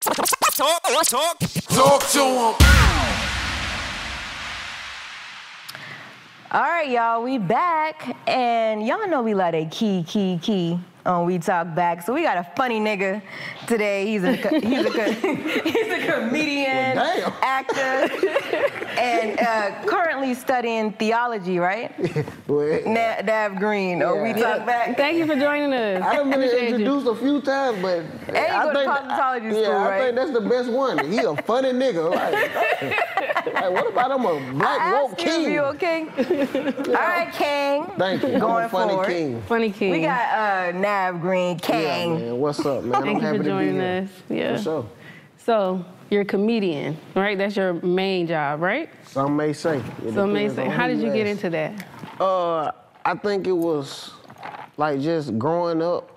Talk, to him. All right, y'all, we back, and y'all know we let a key, key, key on We Talk Back. So we got a funny nigga today. He's a he's a he's a comedian, Well, actor, and uh, currently studying theology, right? Well, Na- Navv Greene. Oh, we Yeah. talk back. Thank you for joining us. I done been Appreciate you. introduced a few times, but Hey, you I go to think cosmetology yeah, school, I right? think that's the best one. He a funny nigga. Like, like, what about him a black I woke asked you if king? you okay? All right, King. Thank you. I'm Going a funny forward. king. Funny King. We got uh, Navv Greene, Yeah, man. What's up, man? Thank I'm you happy for to joining be here. us. Yeah. For sure. So you're a comedian, right? That's your main job, right? Some may say. It So depends amazing. on How did you get into that? Uh, I think it was like just growing up.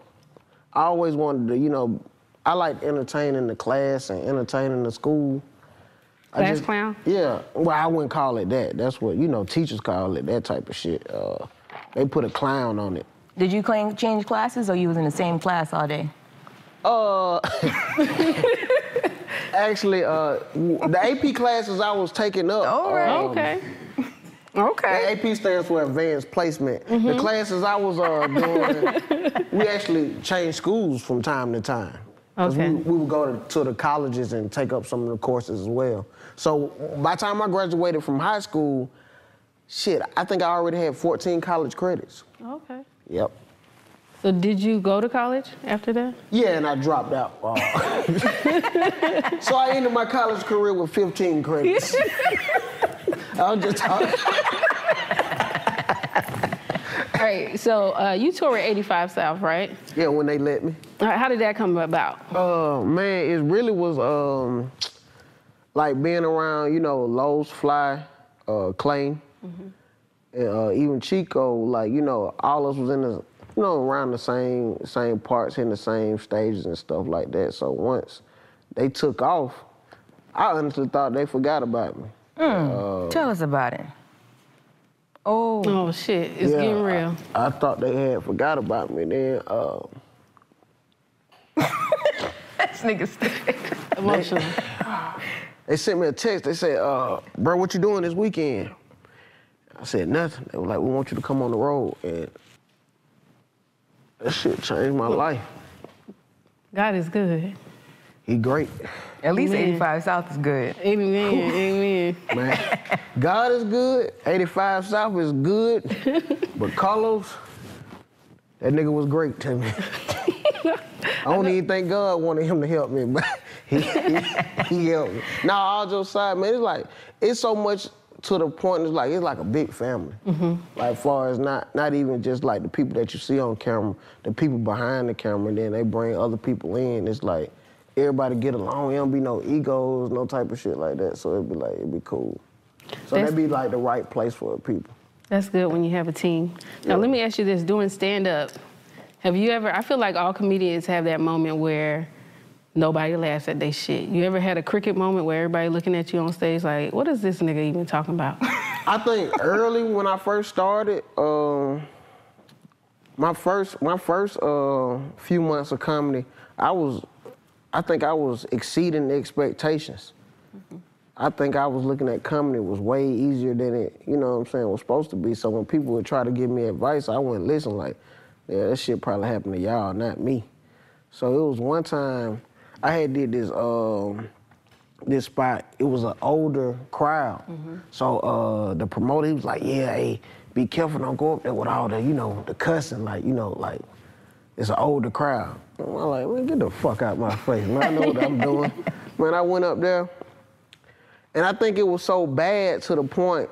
I always wanted to, you know, I like entertaining the class and entertaining the school. I Class clown? Yeah. Well, I wouldn't call it that. That's what you know. Teachers call it that type of shit. Uh, they put a clown on it. Did you claim, change classes or you was in the same class all day? Uh, actually, uh, the AP classes I was taking up. All right. um, Okay. The Okay. AP stands for Advanced Placement. The classes I was uh, doing, we actually changed schools from time to time. 'Cause Okay. We, we would go to, to the colleges and take up some of the courses as well. So by the time I graduated from high school, shit, I think I already had 14 college credits. Okay. Yep. So did you go to college after that? Yeah, and I dropped out. Uh, so I ended my college career with 15 credits. I was just talking. All right. So uh, you toured 85 South, right? Yeah, when they let me. All right, How did that come about? Uh, man, it really was um, like being around, you know, Lowe's Fly, uh, Clay, and uh, even Chico. Like, you know, all of us was in the, you know, around the same same parts, in the same stages and stuff like that. So once they took off, I honestly thought they forgot about me. Tell us about it. Oh, Oh shit, it's Yeah, getting I- real. I, thought they had forgot about me. Then uh, this nigga stupid. Emotional. They sent me a text. They said, uh, bro, what you doing this weekend? I said, nothing. They were like, we want you to come on the road. And that shit changed my life. God is good. He great, At least Man. 85 South is good. Amen. Amen. man. God is good. 85 South is good. But Karlous, that nigga was great to me. I don't even think God wanted him to help me, but he, he, he helped me. Now, all jokes aside, man, it's like, it's so much to the point, it's like, it's like a big family. Mm-hmm. Like, far as not, not even just like the people that you see on camera, the people behind the camera, and then they bring other people in. It's like, everybody get along. It don't be no egos, no type of shit like that. So it'd be like, it'd be cool. So That's- that'd be like the right place for people. That's good when you have a team. Now, let me ask you this: doing stand up, have you ever? I feel like all comedians have that moment where nobody laughs at their shit. You ever had a cricket moment where everybody looking at you on stage like, "What is this nigga even talking about?" I think early when I first started, um, my first my first uh, few months of comedy, I was, I think I was exceeding the expectations. I think I was looking at comedy was way easier than it, you know what I'm saying, was supposed to be. So when people would try to give me advice, I wouldn't listen. Like, yeah, that shit probably happened to y'all, not me. So it was one time I had did this um, this spot. It was an older crowd. So uh, the promoter he was like, "Yeah, hey, be careful, don't go up there with all the you know the cussing, like you know like." It's an older crowd. I'm like, man, get the fuck out my face, man. I know what I'm doing. Man, I went up there, and I think it was so bad to the point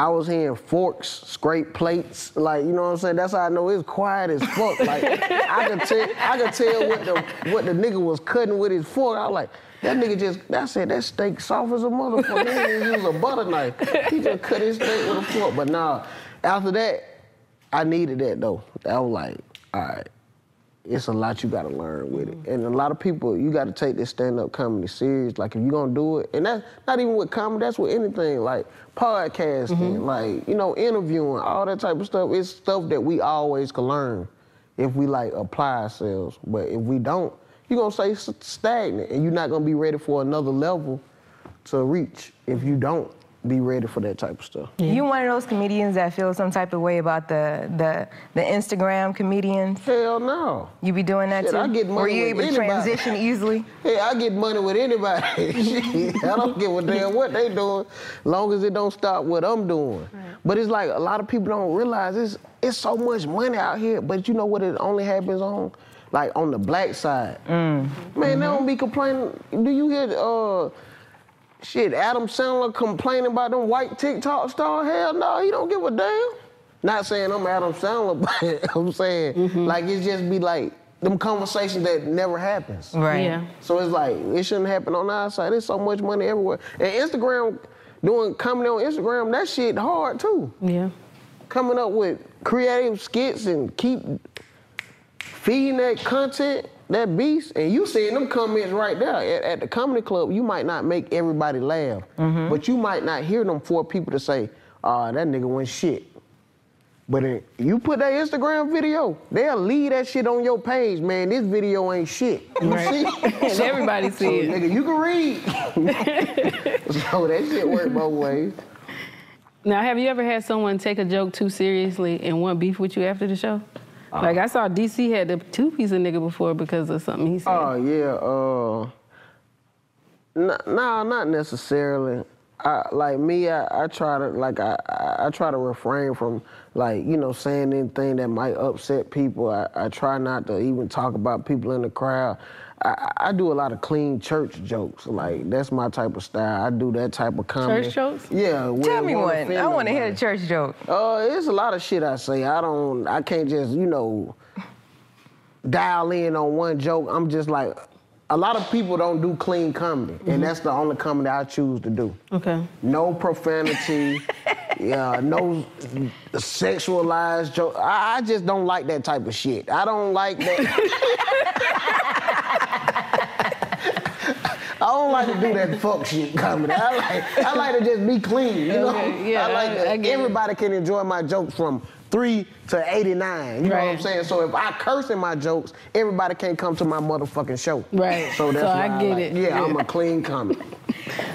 I was hearing forks scrape plates, like you know what I'm saying. That's how I know it's quiet as fuck. Like I could tell, I could tell what the what the nigga was cutting with his fork. I was like, that nigga just, that said that steak soft as a motherfucker. He didn't use a butter knife. He just cut his steak with a fork. But nah, after that, I needed that though. I was like, all right, it's a lot you gotta learn with it. Mm-hmm. And a lot of people, you gotta take this stand-up comedy serious. Like if you're gonna do it, and that's not even with comedy, that's with anything, like podcasting, mm-hmm. like, you know, interviewing, all that type of stuff. It's stuff that we always can learn if we like apply ourselves. But if we don't, you're gonna stay stagnant, and you're not gonna be ready for another level to reach if you don't be ready for that type of stuff. You one of those comedians that feel some type of way about the the the Instagram comedians? Hell no. You be doing that Shit, too? I get Were money you with able to transition easily? Hey, I get money with anybody. Shit, I don't give a damn what they doing, long as it don't stop what I'm doing. But it's like a lot of people don't realize it's it's so much money out here. But you know what? It only happens on like on the black side. Man, they don't be complaining. Do you hear uh? Shit, Adam Sandler complaining about them white TikTok stars? Hell no, he don't give a damn. Not saying I'm Adam Sandler, but I'm saying mm-hmm. like it just be like them conversations that never happens. Right. Yeah. So it's like it shouldn't happen on our side. There's so much money everywhere. And Instagram, doing comedy on Instagram, that shit hard too. Yeah. Coming up with creative skits and keep feeding that content, that beast. And you seeing them comments right there at, at the comedy club. You might not make everybody laugh, but you might not hear them four people to say, "Ah, that nigga went shit." But if you put that Instagram video, they'll leave that shit on your page, man. This video ain't shit. You Right. see? And everybody see so, it. Nigga, you can read. so that shit work both ways. Now, have you ever had someone take a joke too seriously and want beef with you after the show? Uh. like I saw DC had the two piece of nigga before because of something he said. Oh yeah. Uh, n- nah, not necessarily. I, like me, I, I try to like I, I I try to refrain from like you know saying anything that might upset people. I, I try not to even talk about people in the crowd. I, I- I do a lot of clean church jokes. Like that's my type of style. I do that type of comedy. Church jokes? Yeah. Tell me wanna one. I want to hear a church joke. Uh, it's a lot of shit I say. I don't. I can't just you know dial in on one joke. I'm just like, a lot of people don't do clean comedy, and that's the only comedy I choose to do. Okay. No profanity. yeah, no sexualized joke. I, I just don't like that type of shit. I don't like that. I don't like to do that fuck shit comedy. I like, I like to just be clean, you know? Okay, yeah, I like I- I get it. everybody can enjoy my jokes from three to 89. You know what I'm saying? So if I curse in my jokes, everybody can't come to my motherfucking show. Right. So that's So I get like- it. Yeah, I'm a clean comic.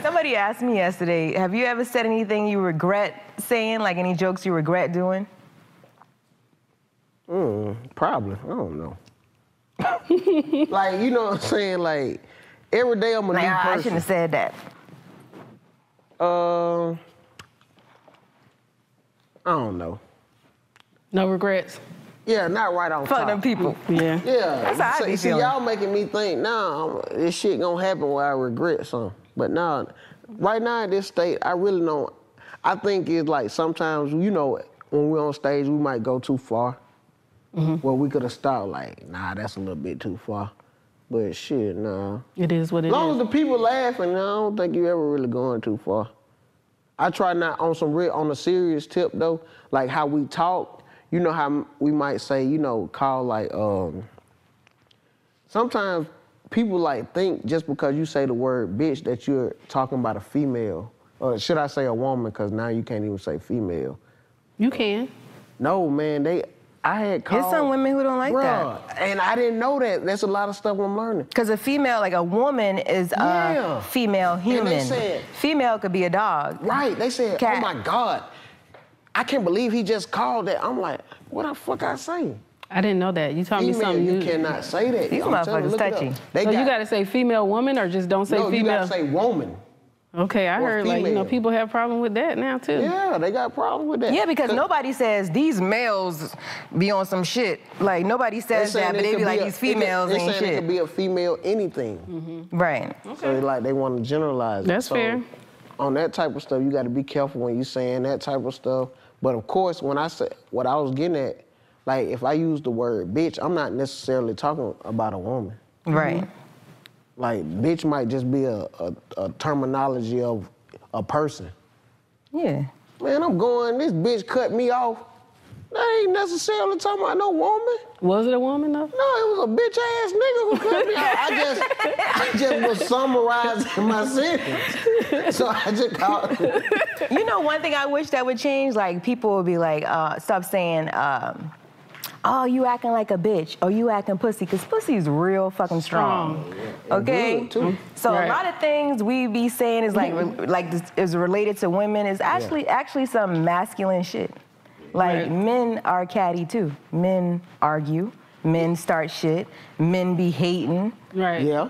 Somebody asked me yesterday, have you ever said anything you regret saying, like any jokes you regret doing? Hmm, probably. I don't know. like, you know what I'm saying? Like, every day I'm a Like, new ah, I shouldn't have said that. Uh, I don't know. No regrets. Yeah, not right on Fuck top. them people. Yeah. Yeah. That's how I see, be see, feeling. y'all making me think now this shit gonna happen where I regret something. But now, right now in this state, I really don't. I think it's like sometimes you know when we're on stage, we might go too far. Mm-hmm. Well, we could have stopped like, nah, that's a little bit too far. But shit, nah. It is what it is. As long as the people laughing, I don't think you ever really going too far. I try not on some real on a serious tip though, like how we talk. You know how we might say, you know, call like um. Sometimes people like think just because you say the word bitch that you're talking about a female, or should I say a woman? Because now you can't even say female. You can. No, man, they. I had called. There's some women who don't like that. And I didn't know that. That's a lot of stuff I'm learning. Because a female, like a woman, is Yeah. a female they said- female could be a dog. Right. They said, oh Cat. oh my God, I can't believe he just called that. I'm like, what the fuck I say? I didn't know that. You taught me something you new. cannot say that. These I'm you, motherfuckers look it up. touchy. They so got, you got to say female woman or just don't say no, you female? gotta say woman. Okay, I or heard like you know people have problem with that now too. Yeah, they got problem with that. Yeah, because nobody says these males be on some shit. Like nobody says that, but it they could be like a- these females they ain't saying it could be a female anything. Mm-hmm. Right. Okay. So they like they want to generalize it. That's So, fair. On that type of stuff, you got to be careful when you saying that type of stuff. But of course, when I said what I was getting at, like if I use the word bitch, I'm not necessarily talking about a woman. Right. Like bitch might just be a, a, a terminology of a person. Yeah. Man, I'm going. This bitch cut me off. That ain't necessarily talking about no woman. Was it a woman though? No, it was a bitch ass nigga who cut me off. I just, I just was summarizing my sentence. So I just called. You know, one thing I wish that would change, like people would be like, uh, stop saying, um, oh, you acting like a bitch, or you acting pussy, because pussy's real fucking strong. Okay? So Right. a lot of things we be saying is like, re- like this is related to women is actually actually some masculine shit. Like Right. men are catty too. Men argue. Men start shit. Men be hating. Right. Yeah.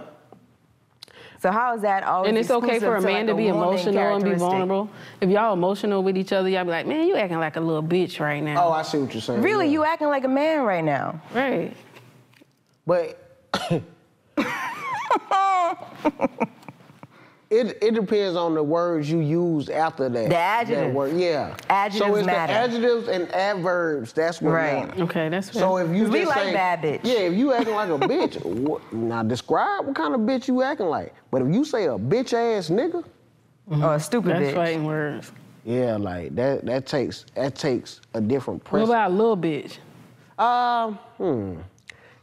So how is that always? And it's okay for a exclusive man like, to be emotional and be vulnerable. If y'all emotional with each other, y'all be like, man, you acting like a little bitch right now. Oh. I see what you're saying. Really, yeah. you acting like a man right now. Right. But it it depends on the words you use after that. The adjective. That word, yeah. Adjectives so it's matter. the adjectives and adverbs. That's what Right. matter. Okay, that's fair. So if you we just like say, bad bitch. Yeah, if you acting like a bitch, what, now describe what kind of bitch you acting like. But if you say a bitch ass nigga, Or a stupid that's bitch. fighting words. yeah, like that that takes that takes a different What about a little bitch? Um, hmm.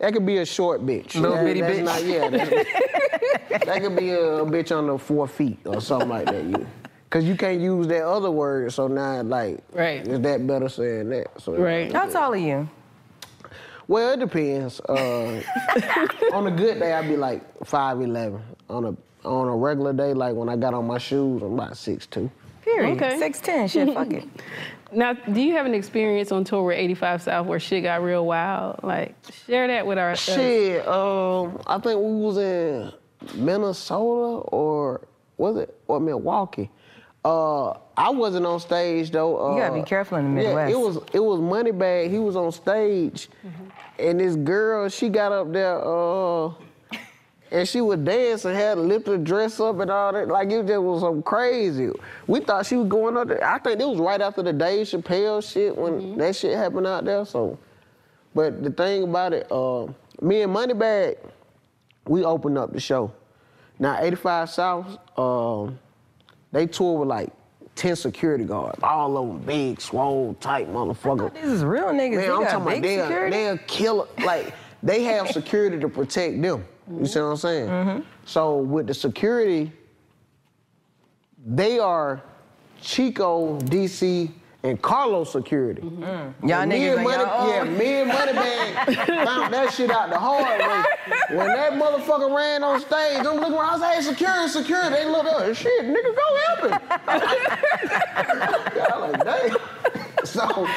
That could be a short bitch. Little That- bitty that's bitch. Not, yeah, that's, that could be a, a bitch under four feet or something like that. You, Cause you can't use that other word, so now like, Right. is that better saying that? So Right. How tall are you? Well, it depends. Uh, on a good day, I'd be like five eleven. On a on a regular day, like when I got on my shoes, I'm about six two. Period. Okay. Six ten. Shit, fuck it. Now, do you have an experience on tour with 85 South where shit got real wild? Like, share that with our. Shit, um, I think we was in Minnesota or was it or Milwaukee. Uh, I wasn't on stage though. Uh, You gotta be careful in the Midwest. Yeah, it was it was Moneybag. He was on stage, and this girl she got up there. Uh, and she would dance and had to lift her dress up and all that. Like it just was some crazy. We thought she was going up there. I think it was right after the Dave Chappelle shit when that shit happened out there. So, but the thing about it, uh, me and Moneybag, we opened up the show. Now 85 South, um, they tour with like 10 security guards, all of them big, swole, tight motherfuckers. This is real niggas. Man, they I'm got talking about big they'll, they'll kill like they have security to protect them. You see what I'm saying? Mm-hmm. So with the security, they are Chico, DC, and Karlous security. Mm-hmm. Mm. Y'all And niggas me and on money, y'all yeah, me and Moneybag found that shit out the hard way. When that motherfucker ran on stage, I'm looking around, I was like, hey, security, security. They look up, shit, nigga, go help him. yeah, I'm like, dang. So,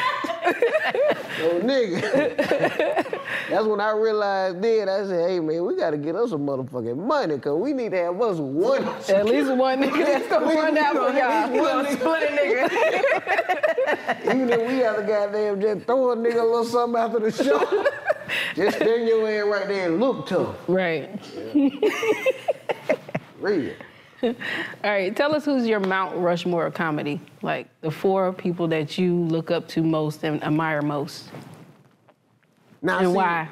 so nigga, that's when I realized then, I said, hey man, we gotta get us some motherfucking money, cause we need to have us one. At least one nigga that's gonna We- run we out for y'all. one gonna split a nigga. Even if we have to goddamn just throw a nigga a little something after the show, just stand your head right there and look tough. Right. Real. All right, tell us who's your Mount Rushmore of comedy. Like the four people that you look up to most and admire most. Now, And see, why?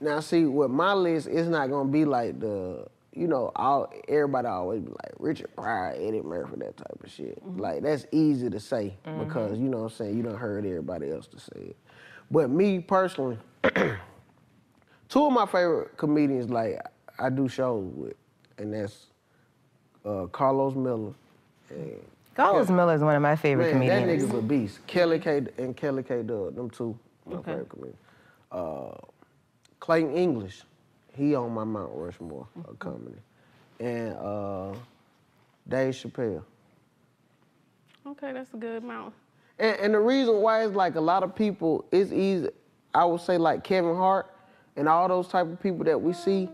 Now, see, with my list, it's not gonna be like the, you know, all everybody always be like Richard Pryor, Eddie Murphy, that type of shit. Mm-hmm. Like that's easy to say mm-hmm. because you know what I'm saying. You don't heard everybody else to say it. But me personally, two of my favorite comedians, like I do shows with, and that's uh, Karlous Miller. And Karlous Miller is one of my favorite Man, that comedians. nigga's a beast. Kelly K and Kelly K Dub, them two, my Okay. favorite comedians. Uh, Clayton English, he on my Mount Rushmore of comedy, and uh, Dave Chappelle. Okay, that's a good amount. And, and the reason why is like a lot of people, it's easy. I would say like Kevin Hart and all those type of people that we see,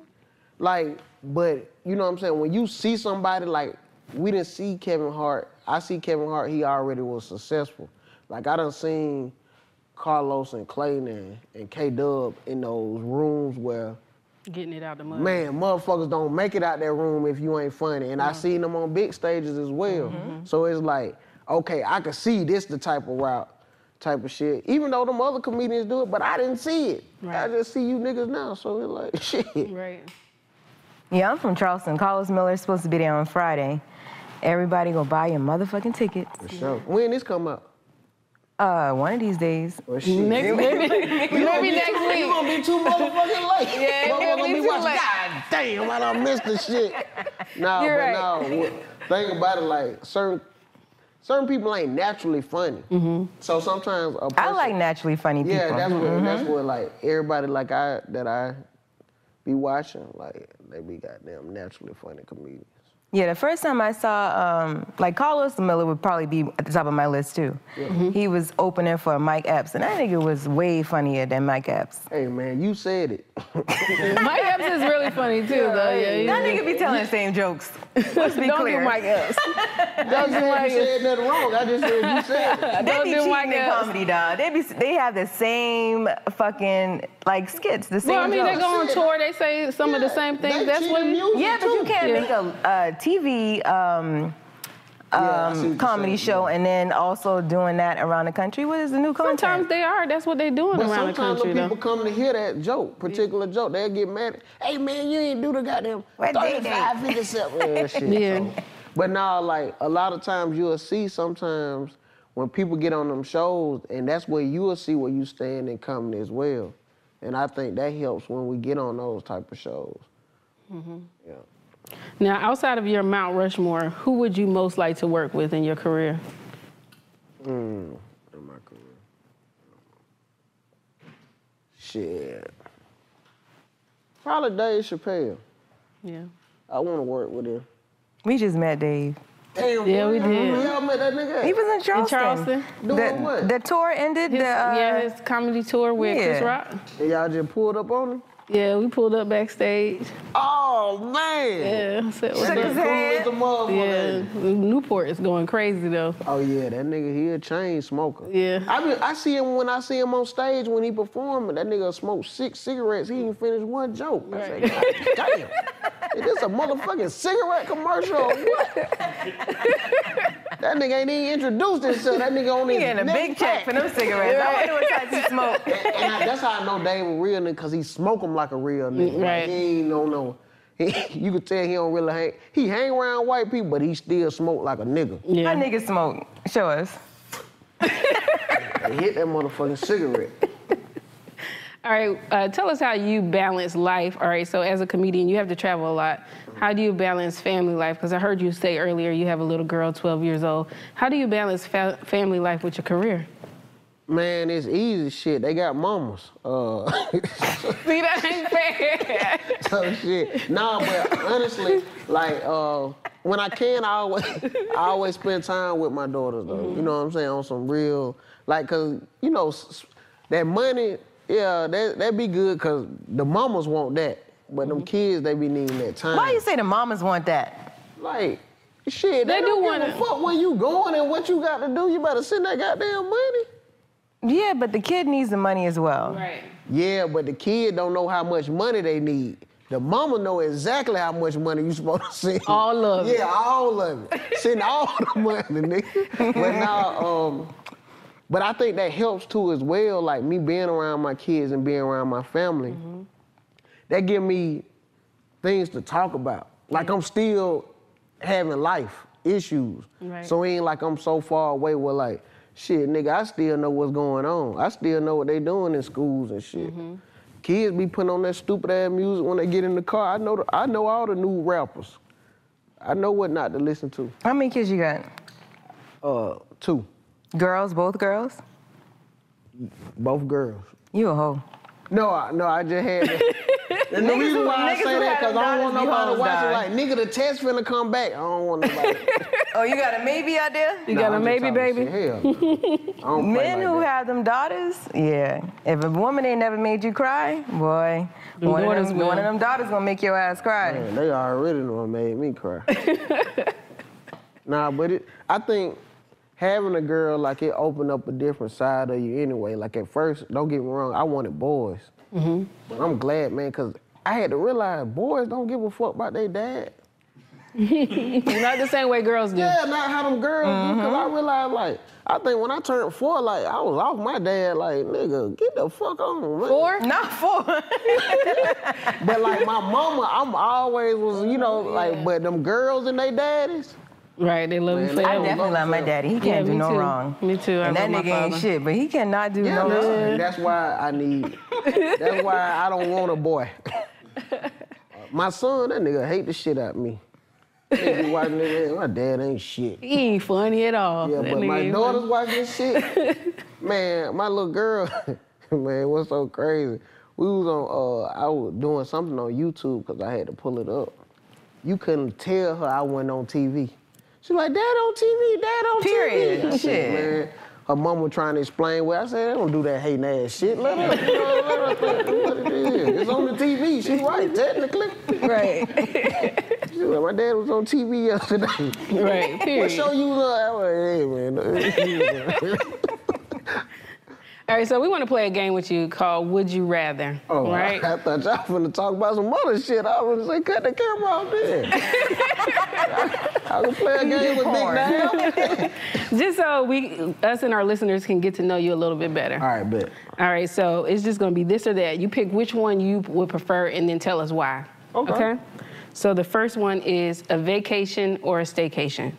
like, but you know what I'm saying? When you see somebody like, we didn't see Kevin Hart. I see Kevin Hart. He already was successful. Like I done seen Karlous and Clayton and, and K Dub in those rooms where Getting it out the mud. Man, motherfuckers don't make it out that room if you ain't funny. And I seen them on big stages as well. Mm-hmm. So it's like, okay, I can see this the type of route, type of shit. Even though them other comedians do it, but I didn't see it. I just see you niggas now. So it's like, shit. Right. Yeah, I'm from Charleston. Karlous Miller is supposed to be there on Friday. Everybody go buy your motherfucking tickets. For sure. When this come out? Uh, one of these days. Well, shit. Next, maybe, maybe next You week. gonna be too motherfucking late. Yeah, Motherfucker it'll gonna be be too watching. late. God damn, I done missed the shit. Nah, You're but right. no. Think about it like certain certain people ain't naturally funny. Mm-hmm. So sometimes a person, I like naturally funny people. Yeah, that's what Mhm. that's what like everybody like I that I be watching like they be goddamn naturally funny comedians. Yeah, the first time I saw, um, like Karlous Miller would probably be at the top of my list too. He was opening for Mike Epps, and that nigga was way funnier than Mike Epps. Hey man, you said it. Mike Epps is really funny too, though. Yeah, he's- That nigga be telling the same jokes. Let's be Don't clear. do Mike Epps. I Don't do Mike you Epps. said nothing wrong. I just said you said it. They Don't be do cheating Mike in Epps. comedy, dog. They be they have the same fucking like skits, the same. Well, I mean, they go on tour. They say some of the Yeah, same things. That's what. music, Yeah, but you can't Yeah. make a, a TV um, Yeah, I see what um, you're comedy saying, show yeah. and then also doing that around the country. What is the new content? sometimes they are. That's what they're doing But around the sometimes country, the people though. come to hear that joke, particular joke, they'll get mad. Hey man, you ain't do the goddamn What they 35, 57 yeah, shit. Yeah. So- But now, like a lot of times you'll see sometimes when people get on them shows, and that's where you will see where you stand in comedy as well. And I think that helps when we get on those type of shows. Mm-hmm. Yeah. Now, outside of your Mount Rushmore, who would you most like to work with in your career? In my career. Shit. Probably Dave Chappelle. Yeah. I want to work with him. we just met Dave. Damn, Yeah, we did. Y'all met that nigga? He was in Charleston. In Charleston? Doing The, what? the tour ended. His, the, uh, yeah, his comedy tour with Chris. Rock. And y'all just pulled up on him? Yeah, we pulled up backstage. Oh, man. Yeah, said, what's Shook his hand. the. Yeah, Newport is going crazy though. Oh, yeah, that nigga, he a chain smoker. Yeah. I mean, I see him when I see him on stage when he performing. That nigga smoked six cigarettes. He didn't finish one joke. I say, God damn. Is this a motherfucking cigarette commercial or what? that nigga ain't even introduced himself. That nigga on He his getting a big check for pack. them cigarettes. I wonder what type he smoke. And I, that's how I know Dave a real nigga, cause he smoke 'em like a real nigga. Like, Right. he ain't no no. He, you could tell he don't really hang. He hang around white people, but he still smoke like a nigga. Yeah. How niggas smoke? Show us. Hit that motherfucking cigarette. All right, uh, tell us how you balance life. All right, so as a comedian, you have to travel a lot. How do you balance family life? Because I heard you say earlier you have a little girl, 12 years old. How do you balance fa- family life with your career? Man, it's easy shit. They got mamas. Uh, See, that ain't fair. so shit. Nah, but honestly, like uh, when I can, I always, I always spend time with my daughters though. You know what I'm saying? On some real, like, cause you know that money, yeah, that that be good, cause the mamas want that, but them kids they be needing that time. Why you say the mamas want that? Like, shit, they, They do don't wanna- give a fuck where you going and what you got to do. You better send that goddamn money. Yeah, but the kid needs the money as well. right. Yeah, but the kid don't know how much money they need. The mama know exactly how much money you supposed to send. All of it. Yeah, all of it. send all the money, nigga. But now, um, but I think that helps too as well. Like me being around my kids and being around my family, Mm-hmm. that give me things to talk about. Like I'm still having life issues. Right. So it ain't like I'm so far away where like, shit, nigga, I still know what's going on. I still know what they doing in schools and shit. Mm-hmm. Kids be putting on that stupid ass music when they get in the car. I know the, I know all the new rappers. I know what not to listen to. How many kids you got? Uh, two, Girls, both girls? both girls. You a hoe. No, I, no, I just had. To, and the Niggas reason who- why I say that because I don't want nobody hoes, watching. dog. Like, nigga, the test finna come back. I don't want nobody. Oh, you got a maybe out there? You got a I'm just maybe, baby? shit. Hell, I don't Men like who that. have them daughters, yeah. If a woman ain't never made you cry, boy, Them one of, them, will. one of them daughters gonna make your ass cry. Man, they already know it made me cry. nah, but it, I think having a girl like it opened up a different side of you anyway. Like at first, don't get me wrong, I wanted boys, Mm-hmm. but I'm glad, man, because I had to realize boys don't give a fuck about their dad. Not the same way girls do. Yeah, not how them girls do, because I realized like. I think when I turned four, like I was off my dad, like nigga, get the fuck on, man. Four? Not four. But like my mama, I'm always was, you know, like, but them girls and they daddies, Right, they love you Man, I forever. definitely love my daddy. He can't do no too. wrong. Me too. I And that love my nigga ain't father. shit, but he cannot do Yeah, no man. wrong. That's why I need. That's why I don't want a boy. My son, that nigga hate the shit out of me. Niggas watching it, my dad ain't shit. He ain't funny at all. Yeah, That but my daughter's funny. watching shit. man, my little girl, man, what's so crazy? We was on, uh, I was doing something on YouTube because I had to pull it up. You couldn't tell her I went on TV. She like, Dad on TV, Dad on Period. TV. Said, Shit. man. Her mom was trying to explain what I said. They don't do that hating ass shit. Let her, you know, let her think what it is. It's on the TV. She right, technically. Right. She like, my dad was on TV yesterday. Right, What show you? I went, hey man. All right, so we want to play a game with you called Would You Rather. Oh, right? I, I thought y'all finna talk about some other shit. I was say, cut the camera off there. I, can play a game with Big Porn. Just so we, us and our listeners can get to know you a little bit better. All right, bet. All right, so it's just gonna be this or that. You pick which one you would prefer and then tell us why. Okay. So the first one is a vacation or a staycation.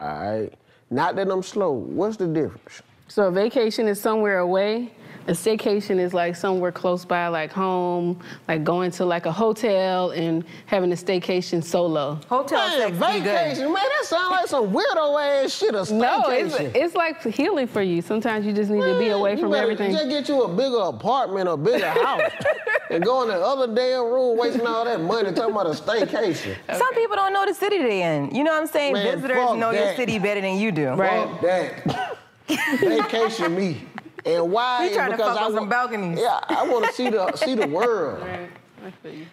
All right. Not that I'm slow. What's the difference? So a vacation is somewhere away. A staycation is like somewhere close by, like home, like going to like a hotel and having a staycation solo. Hotel Man, sex be good. vacation, man, that sound like some weirdo ass shit. A staycation. No, it's, it's like healing for you. Sometimes you just need to be away from better everything. Just get you a bigger apartment, a bigger house, and go in the other damn room wasting all that money talking about a staycation. Some people don't know the city they're in. You know what I'm saying? Man, Visitors fuck know your city better than you do. Right. Fuck that. Vacation me. And why? You is trying to because fuck I on some balconies. Yeah, I want to see the see the world. Right. I feel you.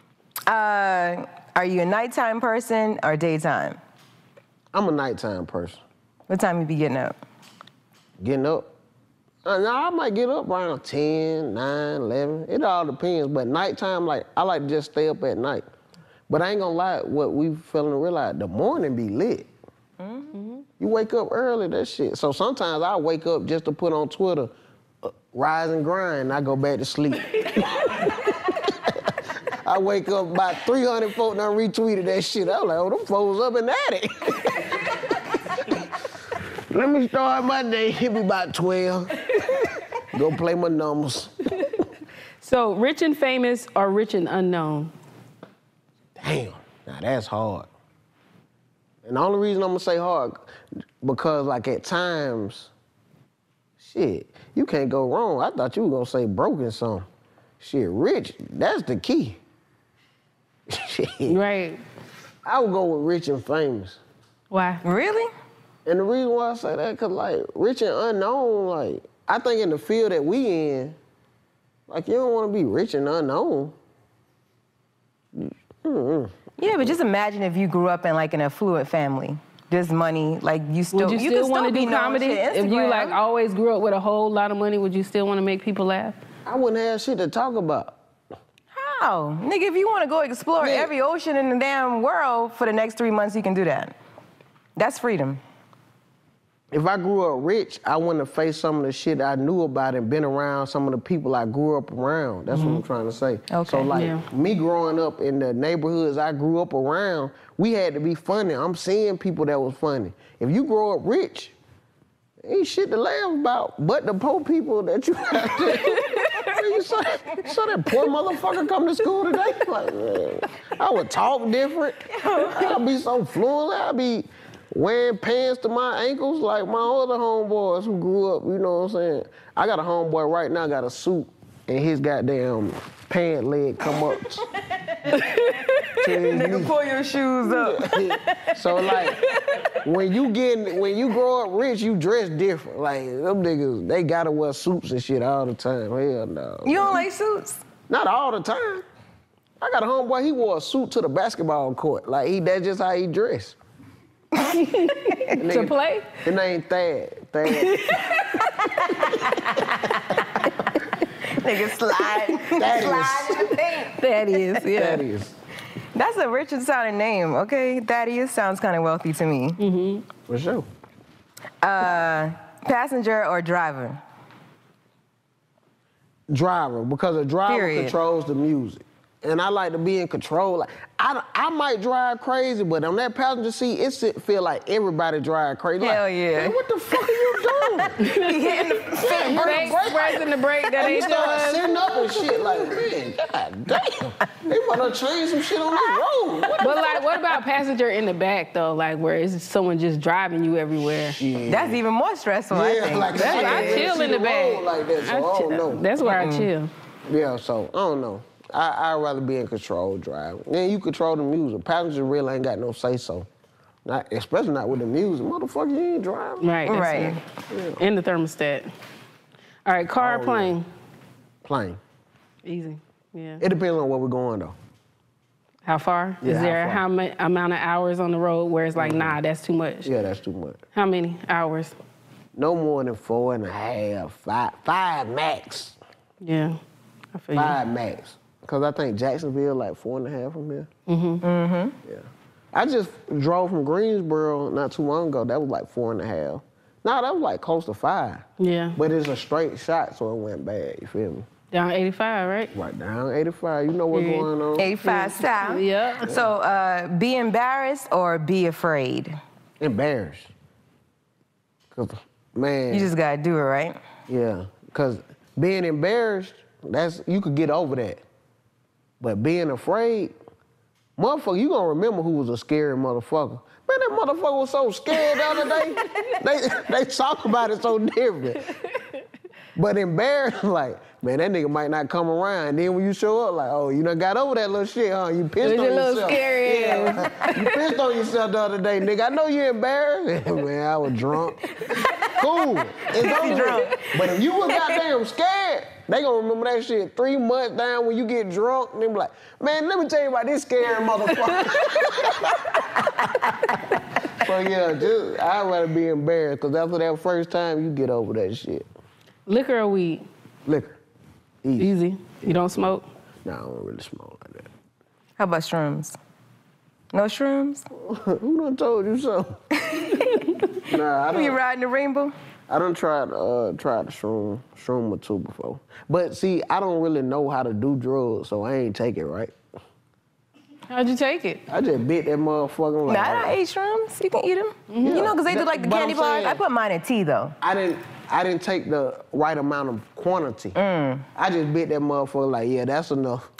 Uh, are you a nighttime person or daytime? I'm a nighttime person. What time you be getting up? Getting up. Uh, nah, I might get up around 10, 9, 11. It all depends. But nighttime, like, I like to just stay up at night. But I ain't gonna lie, what we failing to realize, the morning be lit. Mm-hmm. You wake up early, that shit. So sometimes I wake up just to put on Twitter, uh, rise and grind, and I go back to sleep. I wake up about 300 folk done retweeted that shit. I was like, oh, them folks up and at it. Let me start my day. Hit me about 12. Go play my numbers. So rich and famous or rich and unknown? Damn, now that's hard. And the only reason I'm gonna say hard, because like at times, shit, you can't go wrong. I thought you were gonna say broken something. Shit, rich, that's the key. shit. Right. I would go with rich and famous. Why? Really? And the reason why I say that, cause like rich and unknown, like I think in the field that we in, like you don't want to be rich and unknown. Yeah, but just imagine if you grew up in like an affluent family. Just money, like you still Would you, could still want to be do comedy? If you like always grew up with a whole lot of money, would you still want to make people laugh? I wouldn't have shit to talk about. How? Nigga, if you want to go explore Yeah. every ocean in the damn world for the next three months, you can do that. That's freedom. If I grew up rich, I wouldn't have faced some of the shit I knew about and been around some of the people I grew up around. That's what I'm mm-hmm. trying to say. Okay, So like Yeah. me growing up in the neighborhoods I grew up around, we had to be funny. I'm seeing people that was funny. If you grow up rich, ain't shit to laugh about, but the poor people that you have to. you saw, saw that poor motherfucker come to school today? Like, man, I would talk different. I'd be so fluent. I'd be wearing pants to my ankles like my other homeboys who grew up, you know what I'm saying? I got a homeboy right now, got a suit, and his goddamn pant leg come up. Nigga, pull your shoes up. so like when you get when you grow up rich, you dress different. Like them niggas, they gotta wear suits and shit all the time. Hell no. You don't like suits? Not all the time. I got a homeboy, he wore a suit to the basketball court. Like he that's just how he dressed. To play? His name Thad. Thad. Nigga slide, That slide in the paint. That is, yeah. That is. That's a Richard sounding name, okay? Thaddeus sounds kind of wealthy to me. Mhm. For sure. Uh, passenger or driver? driver because a driver Period. controls the music. And I like to be in control. Like, I, I might drive crazy, but on that passenger seat, it feel like everybody drive crazy. Like, Hell yeah. "Man, what the fuck are you doing? He hitting the Fake Fake pressing the brake that And he ain't started yours. sitting up and shit like, man, god damn. They want to change some shit on the road. What But like, what what about passenger in the back though? Like where it's someone just driving you everywhere. That's even more stressful, I think. like That's shit, I chill in the road back. like that, so I, I don't chill- know. That's where I chill. Yeah, so I don't know. I I'd rather be in control driving. Then you control the music. Passenger really ain't got no say so. Not especially not with the music. Motherfucker, you ain't driving. Right. That's Right. it. In the thermostat. All right, car or Oh, yeah. plane? Plane. Easy. Yeah. It depends on where we're going though. How far? Yeah, Is how there far? how many amount of hours on the road where it's like, mm-hmm. nah, that's too much? Yeah, that's too much. How many hours? No more than four and a half, five, five max. Yeah. I feel you. Five max. Cause I think Jacksonville like four and a half from here. Mm-hmm. Mm-hmm. Yeah. I just drove from Greensboro not too long ago. That was like four and a half. No, that was like close to five. Yeah. But it's a straight shot, so it went bad. You feel me? Down 85, right? Right down 85. You know what's Yeah. going on? 85 style. Yeah. So uh, be embarrassed or be afraid? Embarrassed. Cause man, You just gotta do it, right? yeah. Cause being embarrassed, that's you could get over that. But being afraid, motherfucker, you gonna remember who was a scary motherfucker. Man, that motherfucker was so scared the other day. they they talk about it so different. But embarrassed, like, man, that nigga might not come around. And Then when you show up, like, oh, you done got over that little shit, huh? You pissed It was on a little yourself. scary. Yeah. you pissed on yourself the other day, nigga. I know you embarrassed. man, I was drunk. cool. It's over. drunk. But if you was goddamn scared, they gonna remember that shit three months down when you get drunk. And they be like, man, let me tell you about this scary motherfucker. so yeah, just I'd rather be embarrassed because after that first time, you get over that shit. Liquor or weed? Liquor. Easy. Easy. You don't smoke? Nah, I don't really smoke like that. How about shrooms? No shrooms? Who done told you so? nah, I don't. You riding the rainbow? I done tried uh tried the shroom shroom or two before. But see, I don't really know how to do drugs, so I ain't take it right. How'd you take it? I just bit that motherfucker like Nah, I ate shrooms. You can eat them. You know, because they do like the but candy bars. I put mine in tea, though. I didn't I didn't take the right amount of quantity. Mm. I just bit that motherfucker like, yeah, that's enough.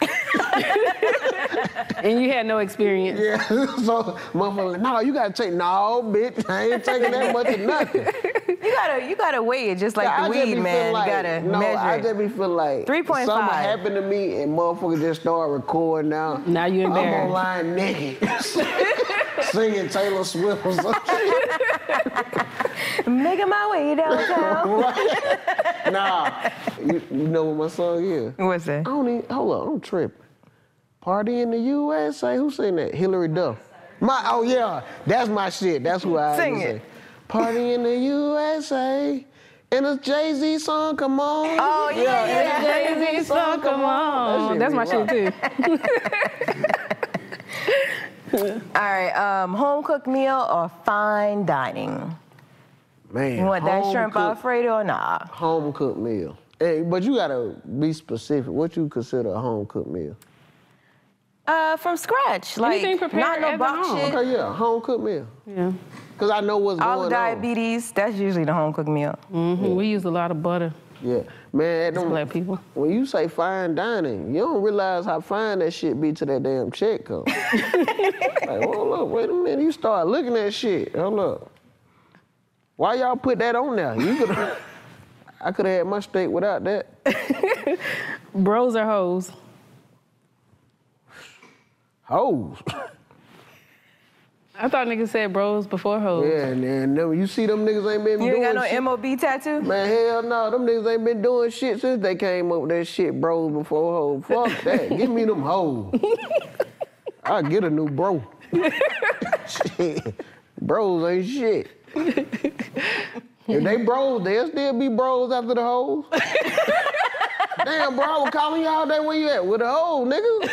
And you had no experience. Yeah. so motherfucker like, no, you gotta take no, bitch. I ain't taking that much of nothing. You gotta, you gotta weigh it just like Yeah, I the just weed, man. Like, you gotta no, measure I it. just be feel like 3.5. something happened to me and motherfucker just start recording now. Now you I'm embarrassed. online naked, singing Taylor Swift or something. Making my way downtown. right? Nah, you, you know what my song is? What's that? I don't even, hold up, I'm tripping. Party in the USA, who sang that? Hilary Duff. My, oh yeah, that's my shit. That's who I Sing always it. say. Party in the USA, and a Jay Z song, come on. Oh, yeah, yeah. Jay-Z song, come on. That That's my be shit too. All right, um, home cooked meal or fine dining? Man, You want that shrimp cooked- Alfredo or nah? Home cooked meal. Hey, but you gotta be specific. What you consider a home cooked meal? Uh, from scratch, like Anything prepared not no at the box home. shit. Okay, yeah, home cooked meal. Yeah. Cause I know what's All the going on. diabetes, that's usually the home cooked meal. Mm-hmm. We use a lot of butter. Yeah, man. Them, Black people. When you say fine dining, you don't realize how fine that shit be to that damn check come. like, hold up, wait a minute. You start looking at shit. Hold up. Why y'all put that on there? You could. I could have had my steak without that. Bros or hoes? Hoes. I thought niggas said bros before hoes. yeah, and then them- you see them niggas ain't been You doing ain't got no shit. MOB tattoo? Man, hell no, them niggas ain't been doing shit since they came up with that shit, bros before hoes. Fuck that. Give me them hoes. I'll get a new bro. shit. Bros ain't shit. if they bros, they'll still be bros after the hoes. Damn, bro, I was calling you all day where you at? With a hoe, nigga.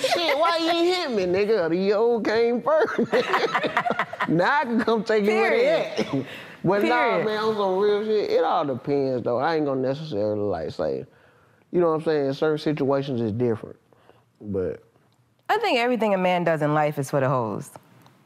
Shit, why you ain't hit me, nigga? The hoe came first. now I can come take you where they at. But nah, Period. man, on some real shit, it all depends though. I ain't gonna necessarily like say, you know what I'm saying? In certain situations is different. But I think everything a man does in life is for the hoes.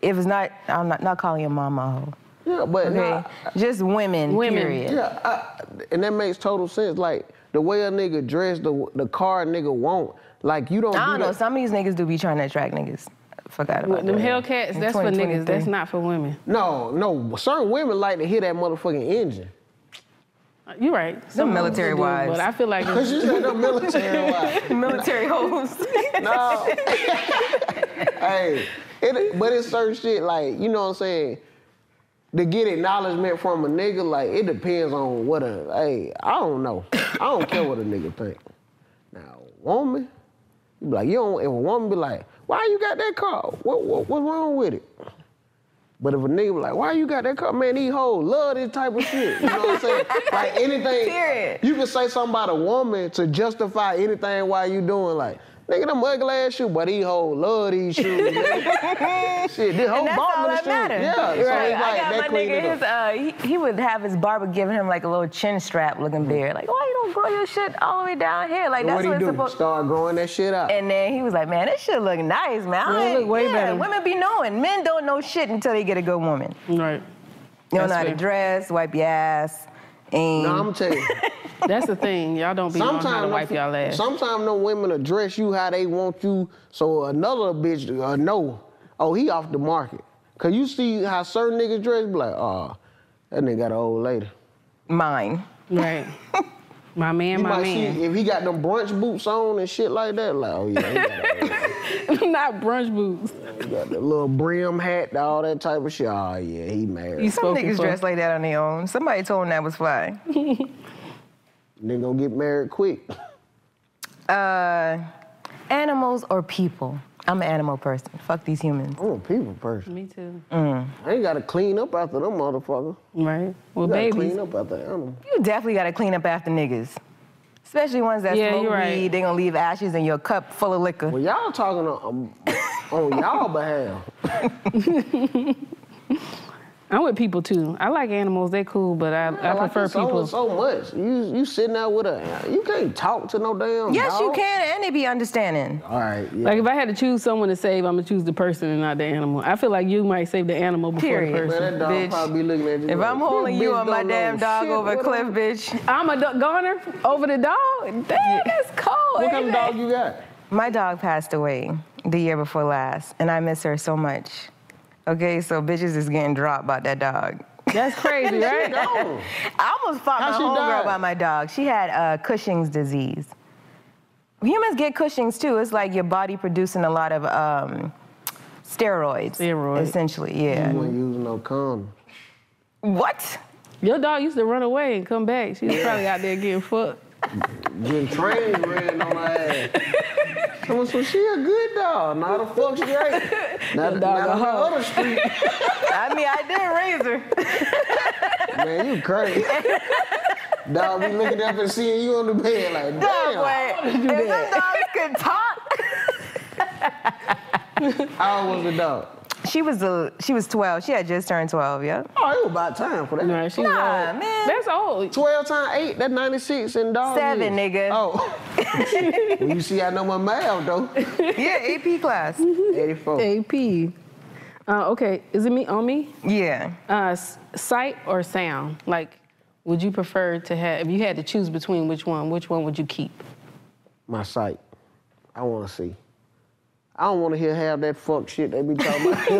If it's not, I'm not, not calling your mama a hoe. yeah, but Okay? nah, Just women, Women. period. yeah, I, and that makes total sense. Like the way a nigga dress, the the car a nigga want. Like you don't. I do don't know. that. Some of these niggas do be trying to attract niggas. forgot about Them that. Hellcats, In that's for niggas. That's not for women. No, no. Certain women like to hear that motherfucking engine. Uh, you're right. Some of military do, wives. But I feel like Cause you said no military wife. military hoes. No. hey, it, but it's certain shit like you know what I'm saying. To get acknowledgement from a nigga, like it depends on what a. Hey, I don't know. I don't care what a nigga think. Now, woman, you be like you don't. If a woman be like, why you got that car? What what what's wrong with it? But if a nigga be like, why you got that car? Man, these hoes love this type of shit. You know what I'm saying? like anything. Period. You can say something about a woman to justify anything why you doing like, nigga, them ugly ass shoes, but these hoes love these shoes. shit, this whole And that's bought all the that matters. Yeah, so right. like I that got my clean it nigga. up. His, uh, he, he would have his barber giving him like a little chin strap looking beard. Like, why you don't grow your shit all the way down here? Like And that's what what he it's do? supposed. Start growing that shit out. And then he was like, man, this shit look nice, man. I it ain't- look way yeah, better. Women be knowing. Men don't know shit until they get a good woman. right. You don't know how to dress, wipe your ass. And no, I'm telling you. That's the thing. Y'all don't be knowing how to Sometimes wipe y'all ass. Sometimes no women address you how they want you, so another bitch uh, know, oh he off the market. Cause you see how certain niggas dress, be like, oh, that nigga got an old lady. mine. Right. My man, You my might man. see if he got them brunch boots on and shit like that, like, oh yeah, he got, an old lady. Not brunch boots. He got the little brim hat, all that type of shit. Oh yeah, he married. You Some niggas for. dress like that on their own. Somebody told him that was fly. Nigga gonna get married quick. Uh, animals or people? I'm an animal person. Fuck these humans. I'm a people person. Me too. I ain't gotta clean up after them motherfuckers. Right. Well, You gotta babies. clean up after animals. You definitely gotta clean up after niggas. Especially ones that Yeah, smoke you're right. weed, they gonna leave ashes in your cup full of liquor. Well, y'all talking on, um, on y'all behalf. I'm with people too. I like animals. They cool, but I, I like prefer it's so- people. So much. You you sitting there with a you can't talk to no damn. yes, you can, and they be understanding. All right. Yeah. Like if I had to choose someone to save, I'm gonna choose the person and not the animal. I feel like you might save the animal before Period. the Man, person. that dog bitch. probably be looking at you. If like, I'm holding you bitch on my damn dog shit. over a What cliff, up?" bitch. I'm a dog goner over the dog. Damn, that's cold. What kind of dog you got? My dog passed away the year before last, and I miss her so much. Okay, so bitches is getting dropped by that dog. That's crazy, right? Gone. I almost fought How my she homegirl died? by my dog. She had uh, Cushing's disease. Humans get Cushing's too. It's like your body producing a lot of um, steroids. Steroids. Essentially, yeah. You ain't using no condom. What? Your dog used to run away and come back. She was probably out there getting fucked. Getting trained ran on my ass. Someone said she a good dog. Not a fuck straight. Not, dog not a on the other street. I mean, I did raise her. Man, you crazy. dog be looking up and seeing you on the bed like, Dog, damn. wait. If them dogs could talk. How old was the dog? She was a, she was 12. She had just turned 12, yeah. Oh, it was about time for that. Nah, she was Nah, old. man. That's old. 12 times 8, that's 96 in dog Seven, years. nigga. Oh. well, you see, I know my math, though. Yeah, AP class. 84. AP. Uh, okay, is it me on me? Yeah. Uh, sight or sound? Like, would you prefer to have? If you had to choose between which one, which one would you keep? My sight. I want to see. I don't want to hear half that fuck shit they be talking about.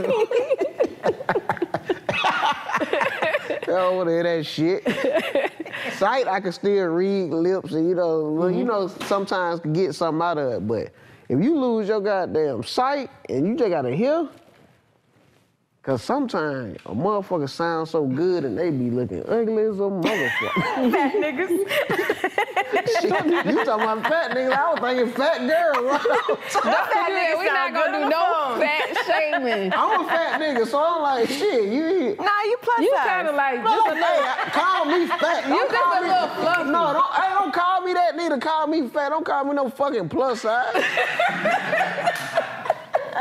I don't want to hear that shit. Sight, I can still read lips and, you know, well, you mm-hmm. know, sometimes can get something out of it. But if you lose your goddamn sight and you just got to hear, Cause sometimes a motherfucker sounds so good and they be looking ugly as a motherfucker. Fat niggas. Shit, you talking about fat niggas? I was thinking fat girl. Right off top. Fat Yeah, niggas we not gonna do no the phone. fat shaming. I'm a fat nigga, so I'm like, shit, you. Nah, you plus You size. kind of like No, just a hey, call me fat. Don't just call a me, little fluffy. No, don't, hey, don't call me that. Neither call me fat. Don't call me no fucking plus size.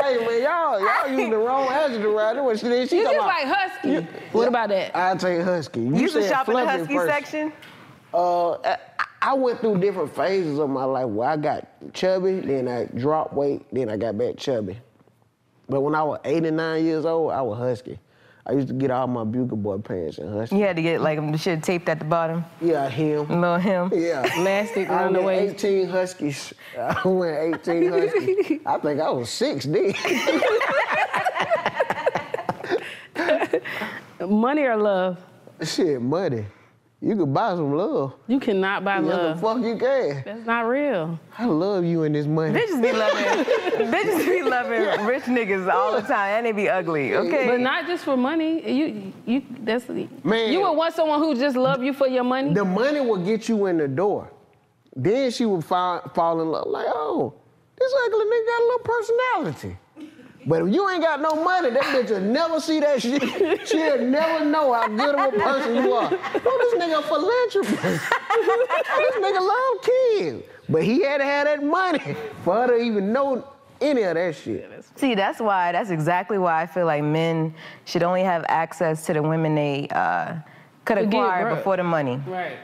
hey man, y'all, y'all using the wrong adjective right there. What she did? She You talking just about- like husky. What about that? I take husky. You, You used to shop in the husky first. section? Uh, I, I went through different phases of my life where I got chubby, then I dropped weight, then I got back chubby. But when I was eight and nine years old, I was husky. I used to get all my Bugle Boy pants and Husky. You had to get like the shit taped at the bottom. Yeah, him. Little him. Yeah. Elastic I around the went waist. 18 Huskies. I went 18 Huskies. I think I was six then. Money or love? Shit, money. You could buy some love. You cannot buy Yeah, the love. fuck you can. That's not real. I love you and this money. Bitches be loving, bitches be loving rich niggas all the time, and they be ugly. Okay. But not just for money. You you that's Man. You would want someone who just love you for your money? The money will get you in the door. Then she would fall, fall in love. Like, oh, this ugly nigga got a little personality. But if you ain't got no money, that bitch will never see that shit. She'll never know how good of a person you are. Oh, this nigga a philanthropist. this nigga love kids. But he had to have that money for her to even know any of that shit. See, that's why. That's exactly why I feel like men should only have access to the women they uh, could To get acquire before the money. Right.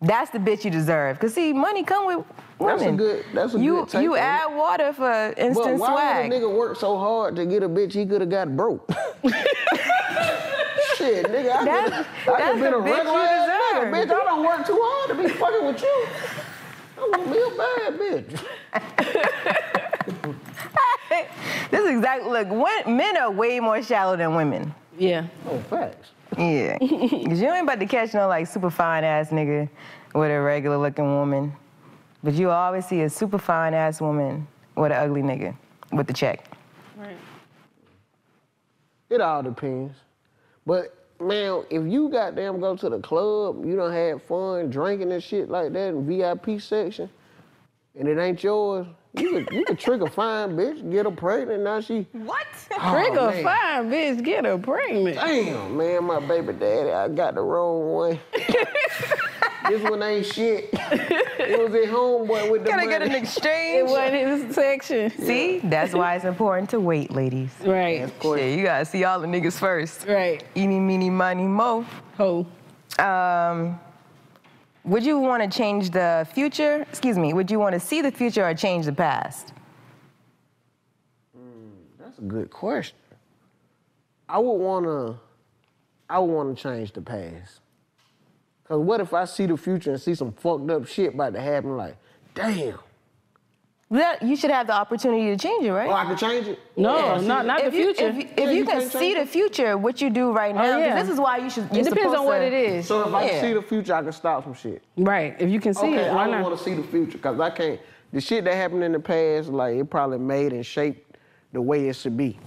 That's the bitch you deserve. Cause see, money come with women. That's a good- that's a you good take you on add water for instant But instant why swag. would a nigga work so hard to get a bitch he could have got broke? Shit, nigga, I That's- could have been the a bitch regular ass nigga. Bitch, I don't work too hard to be fucking with you. I want me a bad bitch. this is exactly look. When, men are way more shallow than women. Yeah. Oh, facts. Yeah, cause you ain't about to catch no like super fine ass nigga with a regular looking woman, but you always see a super fine ass woman with an ugly nigga with the check. Right. It all depends. But man, if you goddamn go to the club, you don't have fun drinking and shit like that in VIP section, and it ain't yours, you could you could trick a fine bitch, get her pregnant, now she What? Oh, Trick a man. fine bitch, get her pregnant. Damn, man, my baby daddy, I got the wrong one. this one ain't shit. It was a homeboy with the Gotta money. get an exchange. It wasn't his section. See, that's why it's important to wait, ladies. Right. Of course. Shit, you gotta see all the niggas first. Right. Eeny, meeny, miny, mo. Ho. Um, would you want to change the future? Excuse me. Would you want to see the future or change the past? Hmm, that's a good question. I would wanna, I would wanna change the past. Cause what if I see the future and see some fucked up shit about to happen? Like, damn. That you should have the opportunity to change it, right? Oh, I can change it. No, Yeah, not not if the you, future. If, you- if Yeah, you you can see change the future, what you do right oh, now, Oh, yeah. this is why you should. it you're depends on supposed what to- it is. So if I Yeah. can see the future, I can stop some shit. right. If you can see okay, it, why I don't not? want to see the future because I can't. The shit that happened in the past, like it probably made and shaped the way it should be.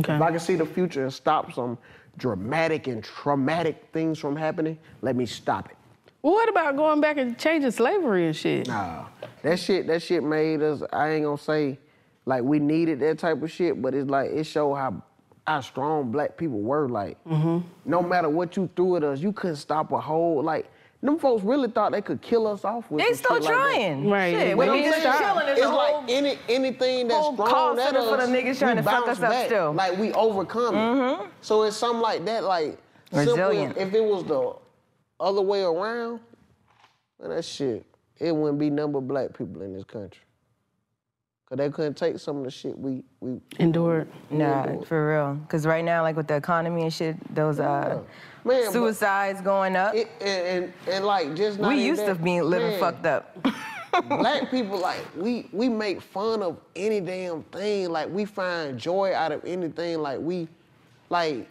Okay. If I can see the future and stop some dramatic and traumatic things from happening, let me stop it. Well, what about going back and changing slavery and shit? Nah, that shit, that shit made us. I ain't gonna say like we needed that type of shit, but it's like it showed how how strong black people were. Like, Mm-hmm. no matter what you threw at us, you couldn't stop a whole like. Them folks really thought they could kill us off with They some still shit like that. trying. Right, Shit, we But be I'm just saying, chilling. It's like any anything that's whole strong at us, for the niggas trying we to fuck bounce us up back. still. Like we overcome it. So it's something like that. Like simple Resilient. if it was the other way around, man, that shit, it wouldn't be number of black people in this country. Cause they couldn't take some of the shit we we. Endured. Nah, for real. Cause right now, like with the economy and shit, those uh, Man, suicides going up. It, and, and and like just not we used to that, be living man, fucked up. black people like we we make fun of any damn thing like we find joy out of anything like we like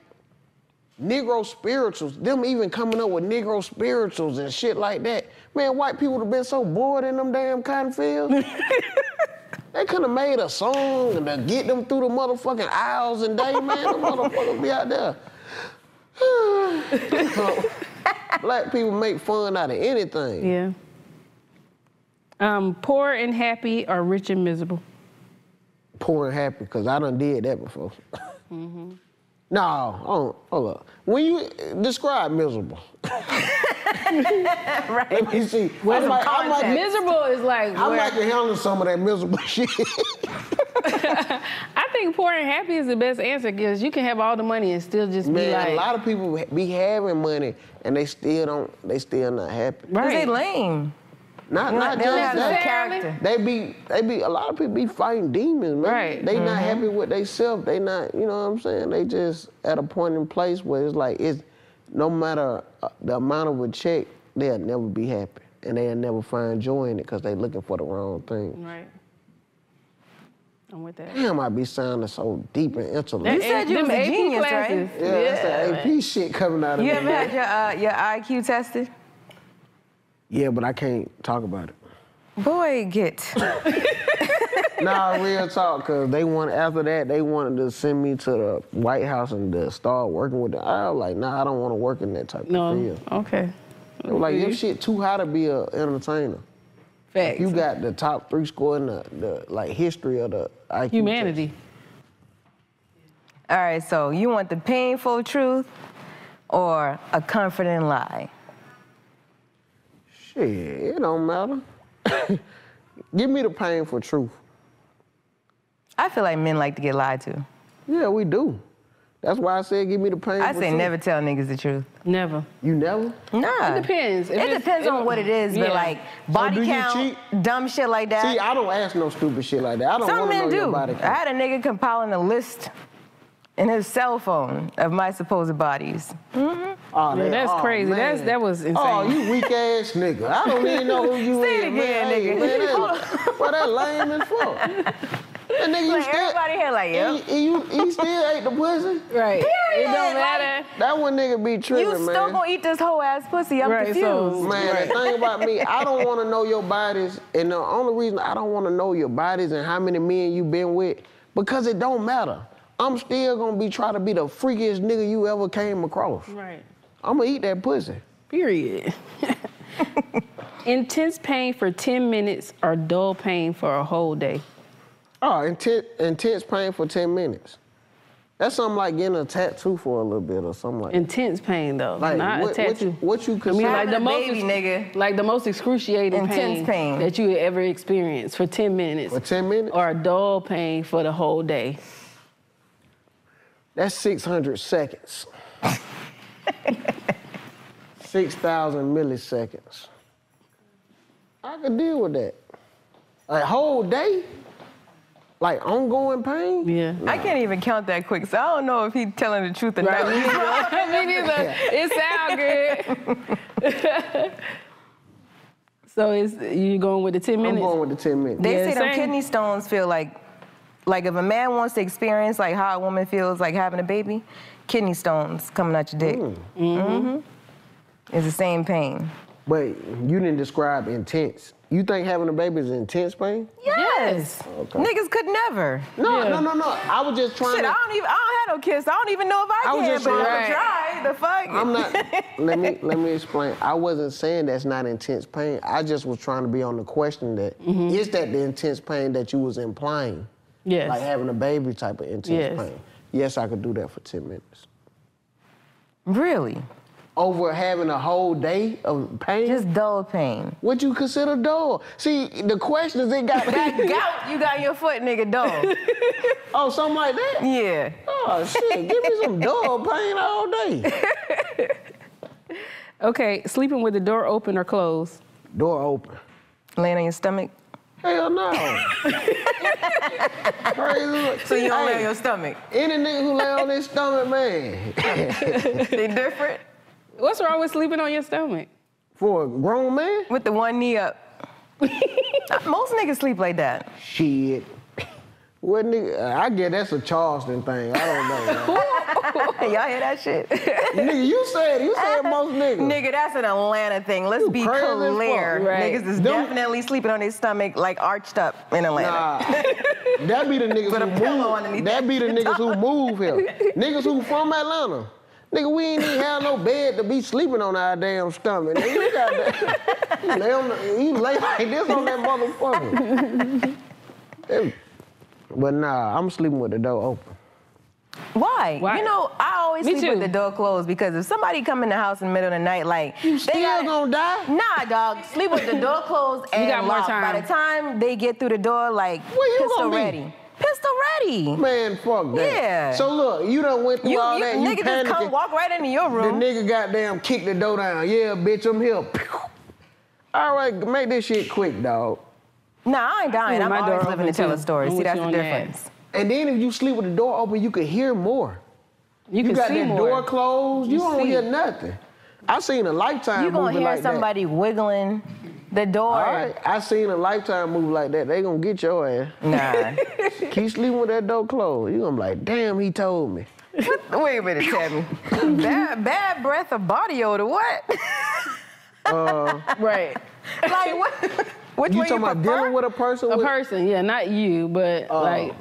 negro spirituals them even coming up with negro spirituals and shit like that man white people would have been so bored in them damn cotton fields they could have made a song and to get them through the motherfucking aisles and day man the motherfuckers be out there black people make fun out of anything Yeah. Um, poor and happy or rich and miserable? poor and happy because I done did that before. No, hold, hold up. When you describe miserable, right. let me see. With I some might, I might, context. Miserable is like I where might can handle some of that miserable shit. I think poor and happy is the best answer because you can have all the money and still just be Man, like, a lot of people be having money and they still don't. They still not happy. Cause they right? lame. Not not don't just have no that. character. They be they be a lot of people be fighting demons, man. Right. They not Mm-hmm. happy with themselves. They not, you know what I'm saying? They just at a point in place where it's like it's no matter uh, the amount of a check, they'll never be happy. And they'll never find joy in it because they looking for the wrong thing. Right. I'm with that. Damn, I be sounding so deep and intellectual. You said you Them was a AP genius, right? classes. yeah, that's that AP shit coming out of You me. ever had your uh, your IQ tested? Yeah, but I can't talk about it. Boy, get. nah, real talk, cause they want after that they wanted to send me to the White House and to start working with them. I was like, nah, I don't want to work in that type of No. field. Okay. They were like, your shit too high to be an entertainer. Facts. You got the top three score in the, the like history of the IQ. Humanity. All right, so you want the painful truth or a comforting lie? Test. Shit, it don't matter. Give me the painful truth. I feel like men like to get lied to. Yeah, we do. That's why I said give me the pain. I say truth. never tell niggas the truth. Never. You never? Nah. It depends. If It depends if- on what it is, but like body do you count, dumb shit like that. See, I don't ask no stupid shit like that. I don't Some want to know men your do. body I had a nigga compiling a list in his cell phone of my supposed bodies. Mm-hmm. Oh, Yeah, that- that's oh, crazy. That's that was oh, insane. Oh, you weak ass nigga. I don't even know who you Say is, it again, man. Nigga. man, that, well, that lame as fuck. That nigga, you Like still, everybody here, like, yep. he, he, you, he still ate the pussy? right. It don't like- matter. That one nigga be tripping, You man. still gonna eat this whole ass pussy? I'm Right, so- confused. Man, the thing about me, I don't want to know your bodies, and the only reason I don't want to know your bodies and how many men you been with, because it don't matter. I'm still gonna be trying to be the freakiest nigga you ever came across. Right. I'm gonna eat that pussy. Period. Intense pain for 10 minutes or dull pain for a whole day. Oh, intense, intense pain for 10 minutes. That's something like getting a tattoo for a little bit or something like that. Intense pain though, Like, not what, a tattoo. What, you, what you I consider? mean, like the most, baby, nigga. like the most excruciating Intense pain. that you ever experienced for 10 minutes. For 10 minutes? Or a dull pain for the whole day. That's 600 seconds. 6,000 milliseconds. I could deal with that. A whole day? Like ongoing pain? Yeah. I can't even count that quick, so I don't know if he's telling the truth or Right. not. Me neither. It sounds good. so it's you going with the 10 minutes? I'm going with the 10 minutes. They Yeah, say them kidney stones feel like, like if a man wants to experience like how a woman feels like having a baby, kidney stones coming out your dick. Mm-hmm. It's the same pain. But you didn't describe intense. You think having a baby is intense pain? Yes. Niggas could never. No, Yeah. no, no, no. I was just trying Shit, to. I don't even. I don't have no kids. I don't even know if I, I was can. just But trying- I'm try. The fuck. I'm not. let me let me explain. I wasn't saying that's not intense pain. I just was trying to be on the question that is Mm-hmm. that the intense pain that you was implying? Yes. Like having a baby type of intense Yes. pain. Yes, I could do that for ten minutes. Really? Over having a whole day of pain. Just dull pain. what you consider dull? See, the question is it got. That gout you got your foot, nigga, dull. oh, something like that. yeah. Oh shit! Give me some dull pain all day. Okay, sleeping with the door open or closed? Door open. Laying on your stomach. Hell no. Crazy. So you don't lay on your stomach. Any nigga who lay on his stomach, man, They different. What's wrong with sleeping on your stomach? for a grown man, With the one knee up. Most niggas sleep like that. shit. What nigga? I get that's a Charleston thing. I don't know. Y'all hear that shit? nigga, you said you said most niggas. Nigga, that's an Atlanta thing. Let's You be crazy as fuck. clear. Right. Niggas is Them- definitely sleeping on their stomach, like arched up in Atlanta. Nah, that be the niggas Put a who pillow move. That be the niggas who move here. niggas who from Atlanta. Nigga, we ain't even have no bed to be sleeping on our damn stomach. Nigga, you got that. You lay, on the, you lay like this on that motherfucker. Hey, but nah, I'm sleeping with the door open. Why? Why? You know, I always Me sleep with the door closed because if somebody come in the house in the middle of the night, like You they still gotta- gonna die? Nah, dog. Sleep with the door closed and you got more locked. By time. the time they get through the door, like Where you pistol gonna be? ready. Pistol ready. Man, fuck that. Yeah. So look, you done went through You, all you that. You nigga just come walk right into your room. The room. nigga goddamn kicked the door down. Yeah, bitch, I'm here. Pew. All right, make this shit quick, dog. Nah, I ain't dying. leave I'm my door always living to tell a story. See, that's the on that. difference. And then if you sleep with the door open, you can hear more. You, can see more. You, can got see that more. door closed, you, You don't see. hear nothing. I seen a lifetime You gonna movie hear like somebody wiggling the door. that. All right, I seen a lifetime movie like that. They gonna get your ass. Nah. Keep sleeping with that door closed. You gonna be like, damn, he told me. Wait a minute, Tammy. bad, bad breath of body odor. What? Uh, right. like what? Which You one talking you about prefer? dealing with a person A with? person, yeah, not you, but Oh. like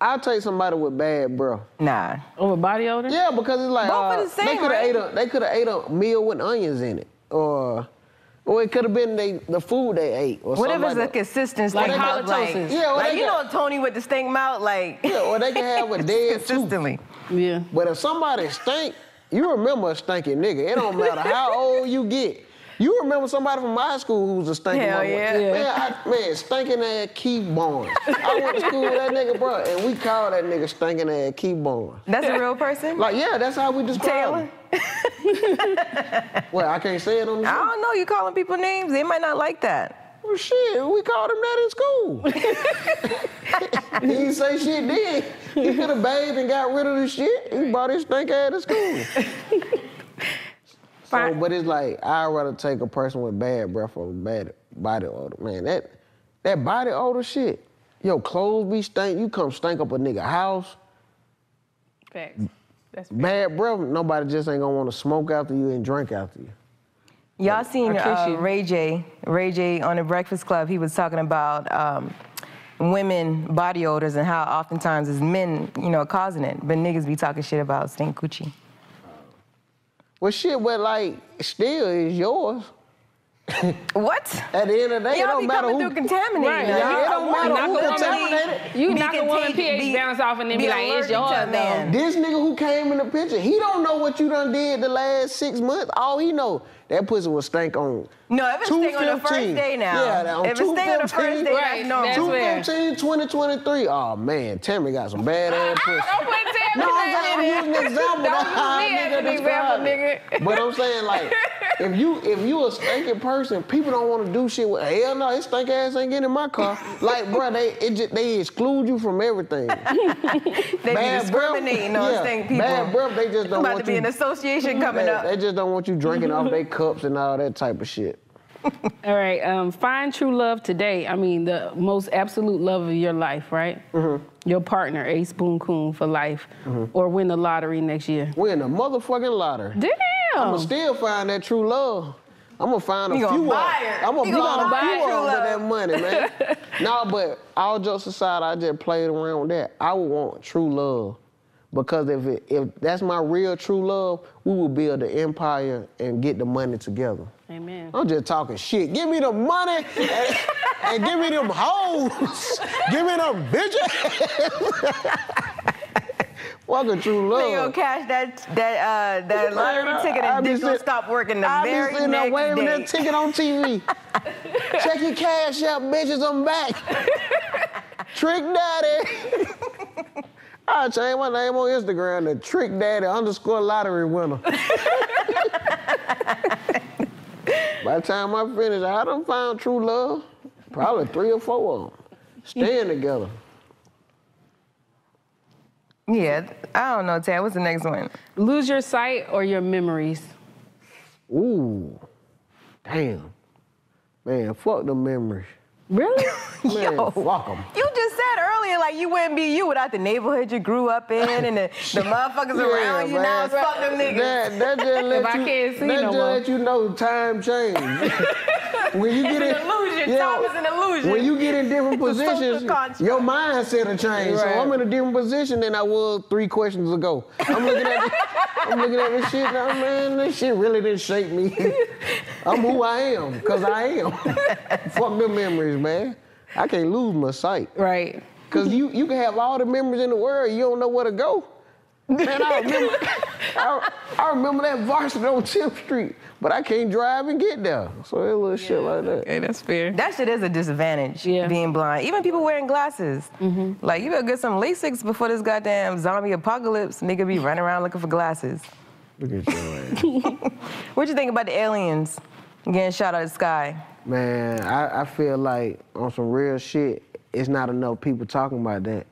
I'll take somebody with bad bro. Nah. over body odor. Yeah, because it's like Both uh, are the they could have right? ate a they could have ate a meal with onions in it, or or it could have been they, the food they ate, or What if something it's a like that. consistent Like stink mouth? Like. Yeah, or like you got- know Tony with the stink mouth, like Yeah, or they can have a dead tooth. Yeah. But if somebody stink, you remember a stinking nigga. It don't matter how old you get. You remember somebody from my school who was a stinking Hell motherfucker. yeah. Yeah. Man, I, man, stinking ass Keith Barnes. I went to school with that nigga, bro, and we called that nigga stinking ass Keith Barnes. That's a real person. Like, yeah, that's how we describe Taylor. him. Well, I can't say it on the show. I don't know. You calling people names? They might not like that. Well, shit, we called him that in school. he didn't say shit then. He could have bathed and got rid of the shit. He brought his stink ass to school. so, but it's like I'd rather take a person with bad breath over bad body odor. Man, that that body odor shit. Yo, clothes be stink. You come stink up a nigga house. Facts. That's Bad breath. Nobody just ain't gonna want to smoke after you and drink after you. Y'all seen kiss uh. Ray J? Ray J on the Breakfast Club. He was talking about um, women body odors and how oftentimes it's men, you know, causing it, but niggas be talking shit about stink coochie. Well, shit, but like still is yours. What? At the end of the day, it Y'all don't be matter coming who. through contaminated. Right, now. yeah, You it don't matter who who contaminated. contaminated. You Be knock a woman contagious- pH be- bounce off and then be like, it's allergic yours man. This nigga who came in the picture, he don't know what you done did the last six months. All he know, that pussy was stank on. No, if it's stink on the first day now. Yeah, that on if it's stink on the first 215. day, Right, that's normal. that's fair. 215, 2023. Oh man, Tammy got some bad ass ah, pussy. Don't put Tammy No, I'm, name saying, I'm in using there. an example. Don't That's how use me a as nigga an example, describe it. nigga. But I'm saying like, if you if you a stinking person, people don't want to do shit with. Hell no, his stink ass ain't getting in my car. Like, bro, they it just, they exclude you from everything. They be discriminating on yeah, stink people. Bad breath, they just don't about want to be you. an association coming they, up. they just don't want you drinking off their cups and all that type of shit. All right, um, find true love today. I mean, the most absolute love of your life, right? Mm-hmm. Your partner, Ace Boon Coon, for life, or win the lottery next year. Win the motherfucking lottery. Damn. I'ma still find that true love. I'm gonna find a You gonna few buy of. I'm gonna You gonna buy buy a few true of 'em with that money, man. no, but all jokes aside, I just played around with that. I would want true love. Because if it, if that's my real true love, we will build an empire and get the money together. Amen. I'm just talking shit. Give me the money and, and give me them hoes. give me them bitches. A true They gonna love. cash that that uh, that lottery Man, ticket and be dick gonna stop working the I be very sitting there next waving day. that ticket on TV. Check your cash out, bitches. I'm back. Trick Daddy. I changed my name on Instagram to Trick Daddy underscore lottery winner. By the time I finish, I done found true love. Probably three or four of them. Staying together. Yeah, I don't know, Tad. What's the next one? Lose your sight or your memories. Ooh. Damn. Man, fuck the memories. Really? Man, Yo. fuck them. You just said earlier like you wouldn't be you without the neighborhood you grew up in and the, the motherfuckers around you now. It's fuck them niggas. That, that just let If I you, can't see that no just more. let you know time change. when you get It's in, an illusion. yeah, Time is an illusion. When you get in different It's a social positions, construct. your mindset will change. So I'm in a different position than I was three questions ago. I'm looking at, this, I'm looking at this shit now, man. This shit really didn't shape me. I'm who I am because I am. Fuck them memories, man. I can't lose my sight. right. Cause you you can have all the memories in the world, you don't know where to go. Man, I remember I, I remember that varsity on 10th Street, but I can't drive and get there. So it's a little shit like that. Okay, that's fair. That shit is a disadvantage, Yeah. being blind. Even people wearing glasses. Mm-hmm. Like, you better get some LASIKs before this goddamn zombie apocalypse. Nigga be running around looking for glasses. Look at your ass. What you think about the aliens getting shot out of the sky? Man, I, I feel like on some real shit, it's not enough people talking about that.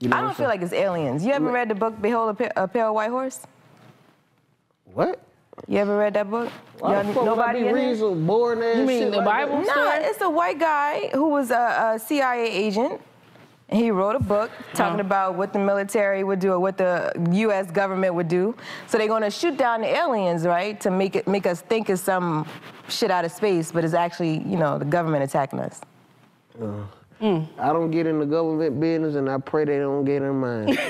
You know I don't feel like it's aliens. You ever read the book Behold a, Pa- a Pale White Horse? What? You ever read that book? Why Y'all- the fuck nobody would I in be here? reading some boring ass You mean shit the like Bible? that? No, story? it's a white guy who was a, a CIA agent. And he wrote a book talking about what the military would do or what the U.S. government would do. So they're gonna shoot down the aliens, right, to make it make us think it's some shit out of space, but it's actually, you know, the government attacking us. Uh, I don't get in the government business, and I pray they don't get in mine.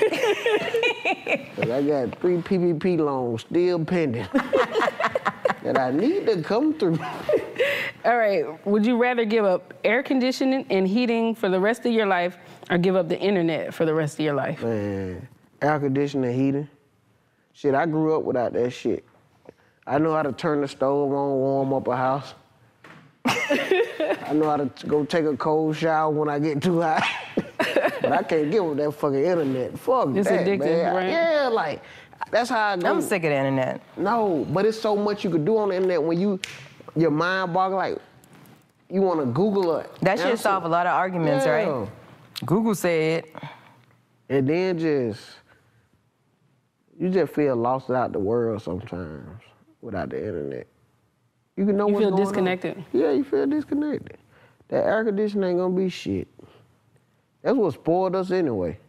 'Cause I got three PPP loans still pending that I need to come through. All right. Would you rather give up air conditioning and heating for the rest of your life or give up the internet for the rest of your life? Man, air conditioning, and heating. Shit, I grew up without that shit. I know how to turn the stove on, warm up a house. I know how to t- go take a cold shower when I get too hot. but I can't get with that fucking internet. Fuck It's that, addictive, man. right? Yeah, like that's how I go. I'm sick of the internet. No, but it's so much you could do on the internet when you your mind boggle like you want to Google it. That should solve a lot of arguments, right? Google said. And then just you just feel lost out the world sometimes without the internet. You can know You what's feel going on. disconnected. Yeah, you feel disconnected. That air conditioning ain't gonna be shit. That's what spoiled us anyway.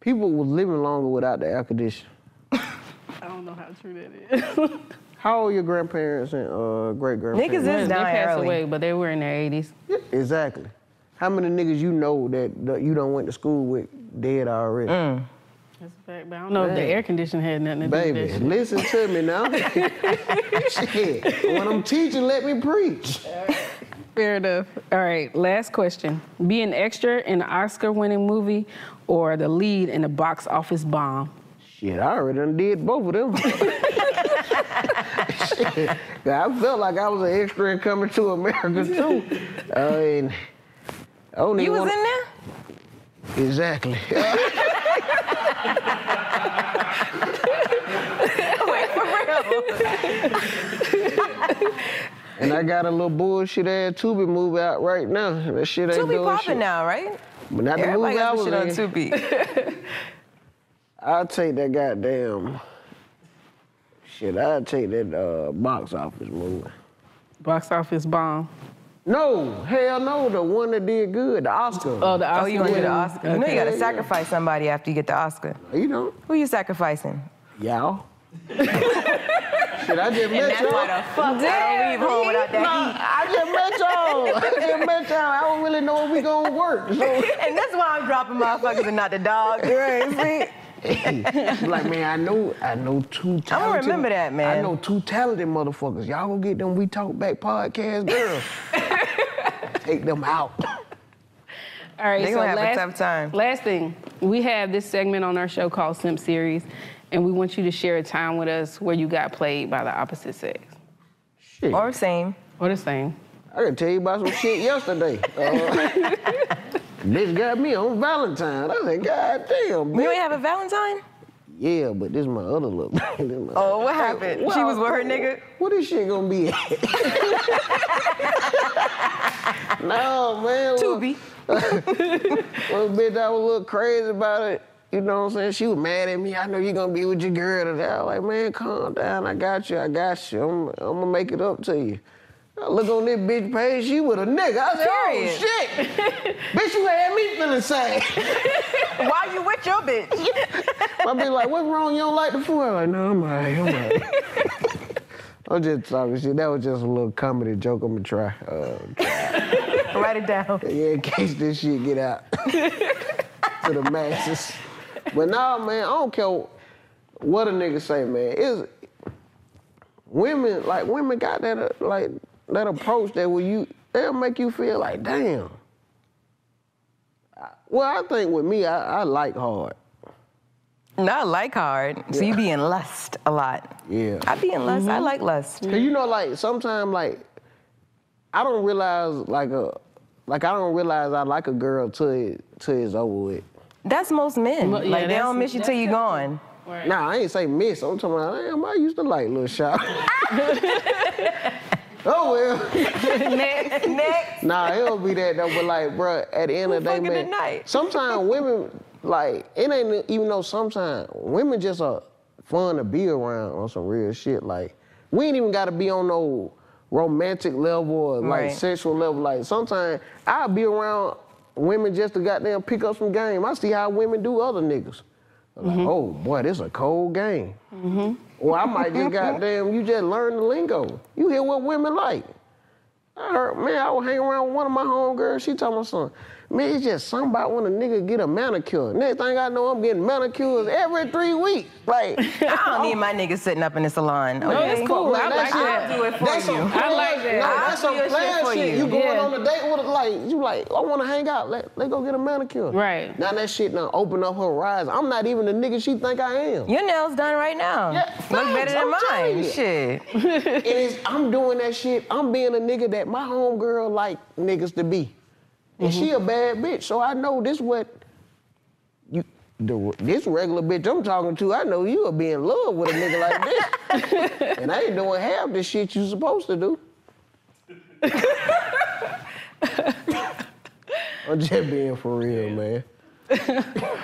People was living longer without the air conditioning. I don't know how true that is. How old your grandparents and uh, great grandparents? Niggas is they dying passed early. away, but they were in their 80s. Yeah, exactly. How many niggas you know that, that you don't went to school with dead already? Mm. That's a fact, but I don't know if the air conditioning had nothing to do Baby, with that shit. listen to me now. Shit. When I'm teaching, let me preach. Fair enough. All right, last question. Be an extra in an Oscar winning movie or the lead in a box office bomb? Shit, I already done did both of them. Shit. I felt like I was an extra in coming to America too. I mean, I don't You was wanna- in there? Exactly. and I got a little bullshit ass Tubi movie out right now. That shit ain't Tubi doing popping shit. now, right? But not the Everybody movie I was some in. shit on Tubi. I'll take that goddamn. Shit, I'll take that uh, box office movie. Box office bomb. No, hell no, the one that did good, the Oscar. Oh, the Oscar. Oh, you gonna do the. Oscar? You know you gotta sacrifice somebody after you get the Oscar. you know, Who you sacrificing? y'all. Shit, I just met y'all. fuck I don't leave home without that Nah, I just met y'all. I just met y'all. I don't really know if we gonna work. So. And that's why I'm dropping motherfuckers and not the dog. Right, see? Like, man, I know, I know two talented. remember that, man. I know two talented motherfuckers. Y'all gonna get them We Talk Back podcast girls. Take them out. All right, They so gonna have a tough time. Last thing, we have this segment on our show called Simp Series, and we want you to share a time with us where you got played by the opposite sex Shit. Or same. or the same. I can tell you about some shit yesterday. Uh, bitch got me on Valentine. I said, God damn, You bitch. ain't have a Valentine? Yeah, but this is my other look. My- Oh, what happened? Well, she was with her nigga? What is this shit gonna be at? no, man. Tubi. Well, bitch, I was a little crazy about it. You know what I'm saying? She was mad at me. I know you're gonna be with your girl today. I was like, man, calm down. I got you. I got you. I'm, I'm gonna make it up to you. I look on this bitch page, she with a nigga. I said, Period. oh shit. bitch, you had me feeling sad. Why you with your bitch? I be like, what's wrong? You don't like the food? I'm like, no, I'm all right. I'm all right. I'm just talking shit. That was just a little comedy joke I'm gonna try. Uh, Write it down. Yeah, in case this shit get out to the masses. But nah, man, I don't care what a nigga say, man. It's women like women got that uh, like that approach that when you they'll make you feel like damn. Well, I think with me, I, I like hard. Not like hard. So you be in lust a lot. Yeah. I be in lust. I like lust. Cause you know, like sometimes, like I don't realize, like a, like I don't realize I like a girl till it, till it's over with. That's most men. Well, yeah, like they don't miss you till you're gone. Nah, I ain't say miss. I'm talking about, damn, I used to like little shot. Oh well. Next. Next. Nah, it'll be that though. But like, bruh, at the end of the day, man. tonight? Sometimes women, like, it ain't even though sometimes women just are fun to be around on some real shit. Like, we ain't even got to be on no romantic level or like Right. sexual level. Like, sometimes I'll be around women just to goddamn pick up some game. I see how women do other niggas. Like, mm-hmm. oh boy, this a cold game. Mm-hmm. Or I might just goddamn, you just learn the lingo. You hear what women like. I heard, man, I was hanging around with one of my homegirls. She told my son, man, it's just something about when a nigga get a manicure. Next thing I know, I'm getting manicures every three weeks. Like, I don't need my nigga sitting up in the salon. No, it's cool. I Man, like that that. I'll do it for that's you. some I like player- that. No, I'll that's do some your shit for shit. you. You going Yeah. on a date with a, like, you like, I want to hang out. Let, let go get a manicure. Right. Now that shit now open up her eyes. I'm not even the nigga she think I am. Your nails done right now. Yeah, Look facts, better than I'm mine. Shit. And it's, I'm doing that shit. I'm being a nigga that my homegirl like niggas to be. And she mm-hmm. a bad bitch, so I know this what you the, this regular bitch I'm talking to, I know you will be in love with a nigga like this. and I ain't doing half the shit you supposed to do. I'm just being for real, man.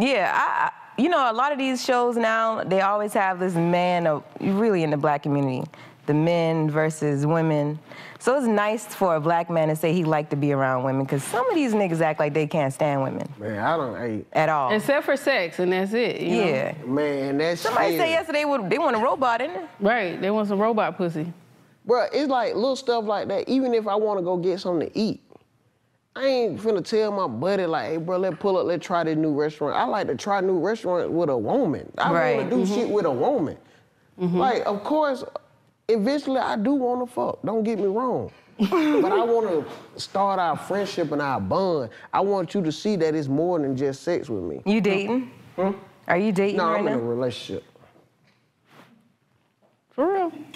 Yeah, I, I- you know, a lot of these shows now, they always have this man, of, really in the black community, the men versus women. So it's nice for a black man to say he like to be around women, because some of these niggas act like they can't stand women Man, I don't hate at all. Except for sex, and that's it. you know? yeah. man, that's Somebody shit. said yesterday would- they want a robot, in it? Right. They want some robot pussy. Bruh, it's like little stuff like that. Even if I want to go get something to eat, I ain't finna tell my buddy like, hey, bro, let's pull up, let's try this new restaurant. I like to try new restaurants with a woman. I Right. want to do mm-hmm. shit with a woman. Mm-hmm. Like, of course, eventually I do want to fuck. Don't get me wrong. but I want to start our friendship and our bond. I want you to see that it's more than just sex with me. You dating? Hmm? Hmm? Are you dating No, right I'm in a relationship. For real.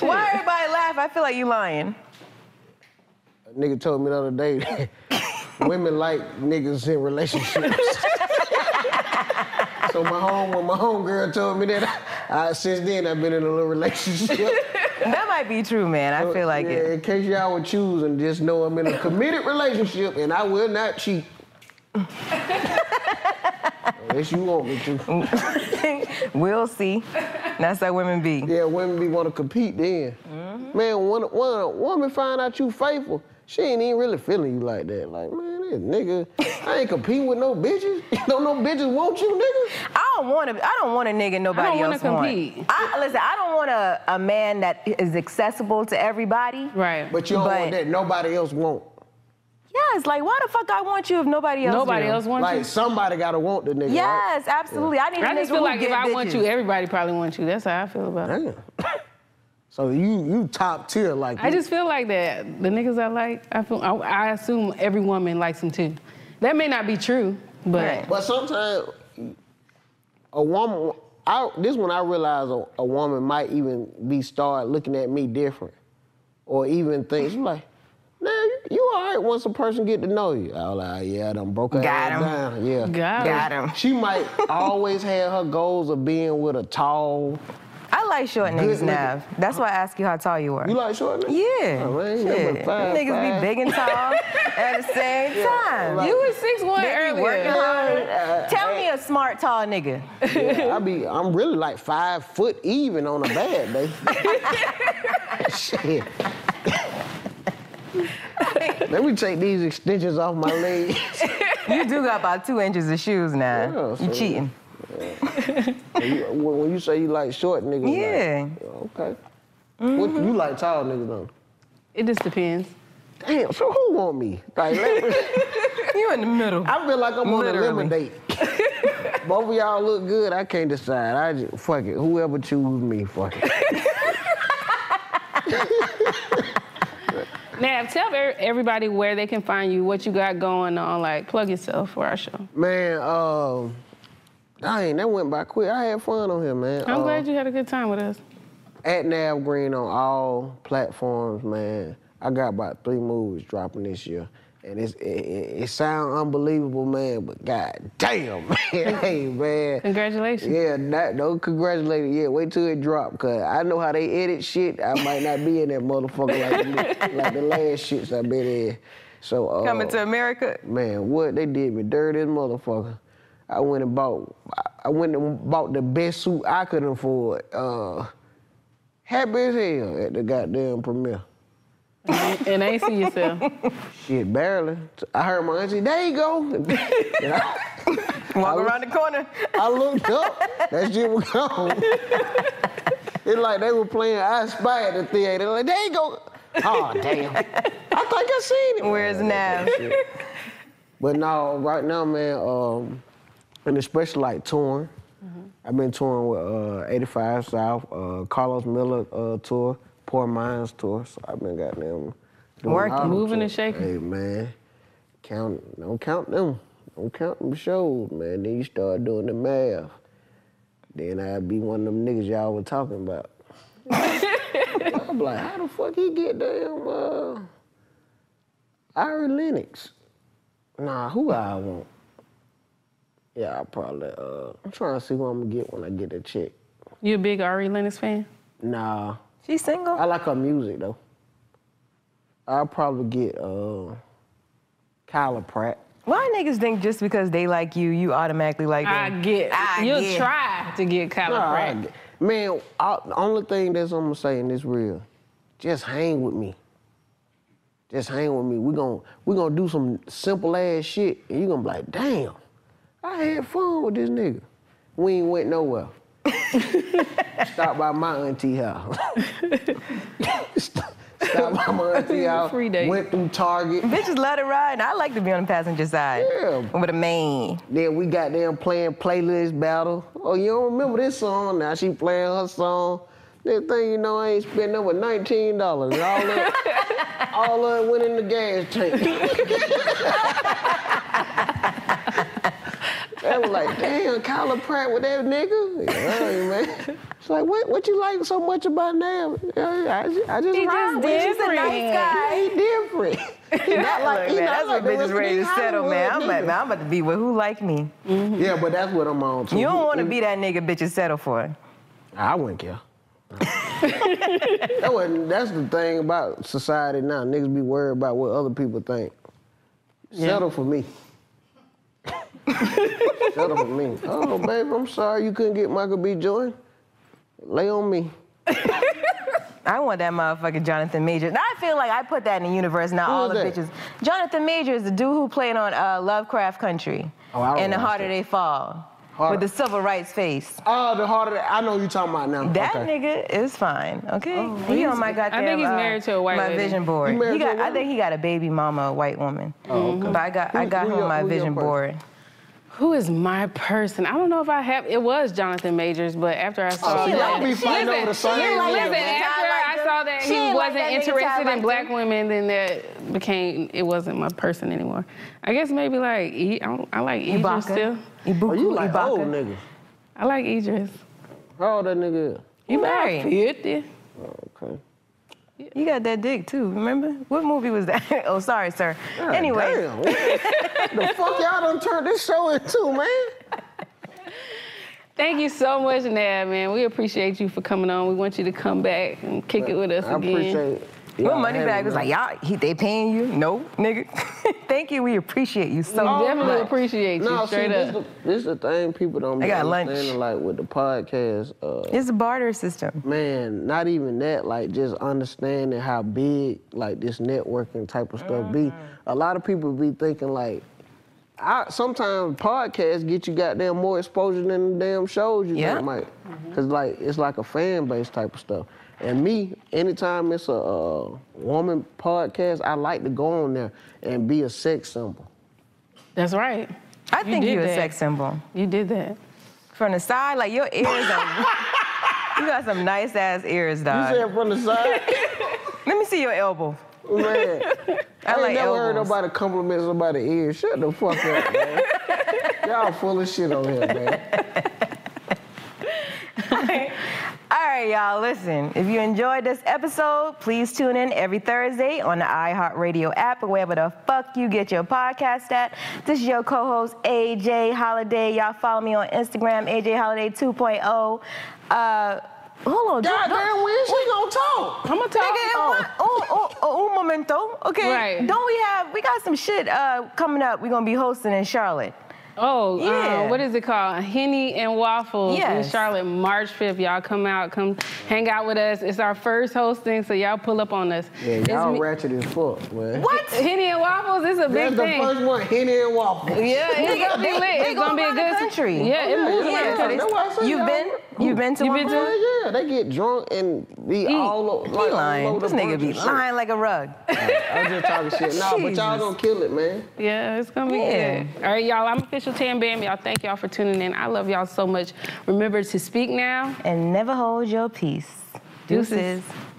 Why everybody laugh? I feel like you lying. A nigga told me the other day, women like niggas in relationships. So my home, when my homegirl told me that, I, since then I've been in a little relationship. That might be true, man. I feel like yeah, it. In case y'all would choose and just know I'm in a committed relationship and I will not cheat. Unless you want me to. we'll see. That's how women be. Yeah, women be want to compete then. Mm-hmm. Man, when, when a woman find out you faithful, she ain't even really feeling you like that. Like, man, this nigga, I ain't competing with no bitches. Don't no bitches want you, nigga? I don't want to. I don't want a nigga nobody wanna else want. compete. I, listen, I don't want a, a man that is accessible to everybody. Right. But you don't But- want that nobody else want. Yes, like why the fuck I want you if nobody else Nobody do? else wants Like you. somebody gotta want the nigga. Yes, absolutely. I need I just feel like if get I want you, everybody probably wants you. That's how I feel about it. Right? Damn. so you you top tier like that. I just feel like that. The niggas I like, I feel. I, I assume every woman likes them too. That may not be true, but Right. But sometimes a woman, I, this one I realize a, a woman might even be start looking at me different, or even think she's like, "Man, you, you all right once a person get to know you." I was like, ah, "Yeah, I done broke her Got ass him. down." Yeah, God, Got him. She might always have her goals of being with a tall. I like short Good niggas, nigga. Navv. That's why I asked you how tall you were. You like short niggas? yeah. Oh, man, Shit. nothing five, niggas five. be big and tall at the same time. like- you was six one They be working earlier. hard. Tell me a smart tall nigga. Yeah, I be, I'm really like five foot even on a bad day. Shit. Let me take these extensions off my legs. You do got about two inches of shoes now. Yeah, you so- cheating. when, you, when when you say you like short niggas, like, Yeah. okay. What, you like tall niggas though? It just depends. Damn, so who want me? Like, let You in the middle. I feel like I'm on a Literally. lemon date. Both of y'all look good. I can't decide. I just fuck it. Whoever choose me, fuck it. Now, tell er- everybody where they can find you, what you got going on. Like, plug yourself for our show. Man, um, dang, that went by quick. I had fun on here, man. I'm Uh, glad you had a good time with us. At Navv Greene on all platforms, man. I got about three movies dropping this year. And it's, it, it, it sound unbelievable, man, but god damn, man. hey, man. Congratulations. Yeah, not, don't congratulate it yet. Wait till it drop, because I know how they edit shit. I might not be in that motherfucker like, the- like the last shits i been in. So, uh, Coming to America. Man, what they did me dirty as motherfucker. I went and bought. I went and bought the best suit I could afford. Uh, happy as hell at the goddamn premiere. and I ain't see yourself. Shit, barely. I heard my auntie, there you go. I, Walk around the corner. I looked up, that shit was gone. it's like they were playing I Spy at the theater. Like, there you go. Oh, damn. I think I seen it. Where's Navv? But no, right now, man, um, and especially like touring. I've been touring with uh, 85 South, uh, Karlous Miller uh, tour, Poor Minds tour. So I've been goddamn Working. Moving and shaking. Hey man, count don't count them, don't count them shows, man. Then you start doing the math. Then I'd be one of them niggas y'all were talking about. I'm like, how the fuck he get damn uh, Ari Lennox? Nah, who I want? Yeah, I probably. Uh, I'm trying to see who I'm gonna get when I get a check. You a big Ari Lennox fan? Nah, She's single. I like her music though. I'll probably get uh, Kyla Pratt. Why niggas think just because they like you, you automatically like them? I get. I You'll get. try to get Kyla Nah, I Pratt. get- man, I, the only thing that's I'm gonna say in this real, just hang with me. Just hang with me. We gon' we gonna do some simple ass shit, and you gonna be like, damn, I had fun with this nigga. We ain't went nowhere. Stop by my auntie house. Stop by my auntie house. Free day. Went through Target. Bitches let it ride. and I like to be on the passenger side. Yeah. With a man. Then we got them playing playlist battle. Oh, you don't remember this song? Now she playing her song. Next thing you know, I ain't spending over nineteen dollars. All it, all of it went in the gas tank. They was like, damn, Kyla Pratt with that nigga. Yeah, man. It's like, what, what you like so much about Nam? Yeah, I, just- I just He ride just with him. He's a nice guy. He different. He not like, Look, man, not that's like what the bitches ready to settle, man. I'm, like, man, I'm about to be with who like me. Yeah, but that's what I'm on to. You don't want to be that nigga bitches settle for. I wouldn't care. that wasn't, that's the thing about society now. Niggas be worried about what other people think. Settle for me. Settle for me. Oh, babe, I'm sorry you couldn't get Michael B. Jordan. Lay on me. I want that motherfucking Jonathan Majors. Now I feel like I put that in the universe, not Who all the that? bitches. Jonathan Majors, the dude who played on uh, Lovecraft Country. Oh, I don't and The Harder that. They Fall. Harder- With the civil rights face. Oh, the harder. I know you talking about now. That okay. nigga is fine, okay? Oh, he on my goddamn. I think he's uh, married to a white woman. my lady. vision board. He married He to a got, I think he got a baby mama, a white woman. Oh, okay. But I got, I got him on my who your vision person? board. Who is my person? I don't know if I have. It was Jonathan Majors, but after I saw see, that, y'all be fighting over the same listen, listen, Bitch, I after like I saw that She he wasn't that interested in black them. women, then that became it wasn't my person anymore. I guess maybe like E- I, don't- I like Idris Ibaka. still. Ibuku, Oh, you like Ibaka. old niggas. I like Idris. How old that nigga is? You married. Fifty. Oh, Okay. You got that dick too, remember? What movie was that? oh, sorry, sir. God anyway, Damn. The fuck y'all done turned this show into, man? Thank you so much, Navv, man. We appreciate you for coming on. We want you to come back and kick it with us I again. appreciate Well, y'all Moneybag having was like, y'all, he, they paying you? No, nigga. Thank you. We appreciate you so We much. definitely appreciate you. No, see, straight this, up. the, this the thing people don't I got lunch. like with the podcast. Uh, It's a barter system. man, not even that, like just understanding how big like this networking type of stuff be. Mm-hmm. A lot of people be thinking like, I sometimes podcasts get you goddamn more exposure than the damn shows you Yeah. think might, cause like it's like a fan base type of stuff. And me, anytime it's a, uh woman podcast, I like to go on there and be a sex symbol. That's right. I You think did you a that. sex symbol. You did that. From the side, like your ears are. you got some nice ass ears, dog. You dog. said from the side, Let me see your elbow. man. I, I like ain't never heard elbows. nobody compliment somebody's ear. Shut the fuck up, man. Y'all full of shit on here, man. All right, y'all, listen. If you enjoyed this episode, please tune in every Thursday on the iHeartRadio app or wherever the fuck you get your podcast at. This is your co-host, AJ Holiday. Y'all follow me on Instagram, AJ Holiday 2.0. Uh, hold on. God damn, when she gonna talk? I'm gonna talk. Nigga, oh. oh, oh, un momento. Okay. Right. Don't we have, we got some shit uh, coming up we're going to be hosting in Charlotte. Oh, Yeah. uh, what is it called? Henny and Waffles Yes. in Charlotte, March 5th. Y'all come out, come hang out with us. It's our first hosting, so y'all pull up on us. Yeah, y'all ratchet as fuck, man. What? Henny and Waffles is a That's big thing. That's the first one, Henny and Waffles. Yeah, it's gonna be lit. they it's go gonna be a good country. Yeah, it Yeah, moves yeah, around the yeah. country. That's why I say You've y'all- been? You've been to You one been to- Yeah, yeah, they get drunk and be Eat. all over. Like, lying. all over This nigga be shit. lying like a rug. I'm just talking shit. Nah, but y'all gonna kill it, man. Yeah, it's gonna be Yeah. good. All right, y'all. I'm official Tam Bam. Y'all, thank y'all for tuning in. I love y'all so much. Remember to speak now. and never hold your peace. Deuces. Deuces.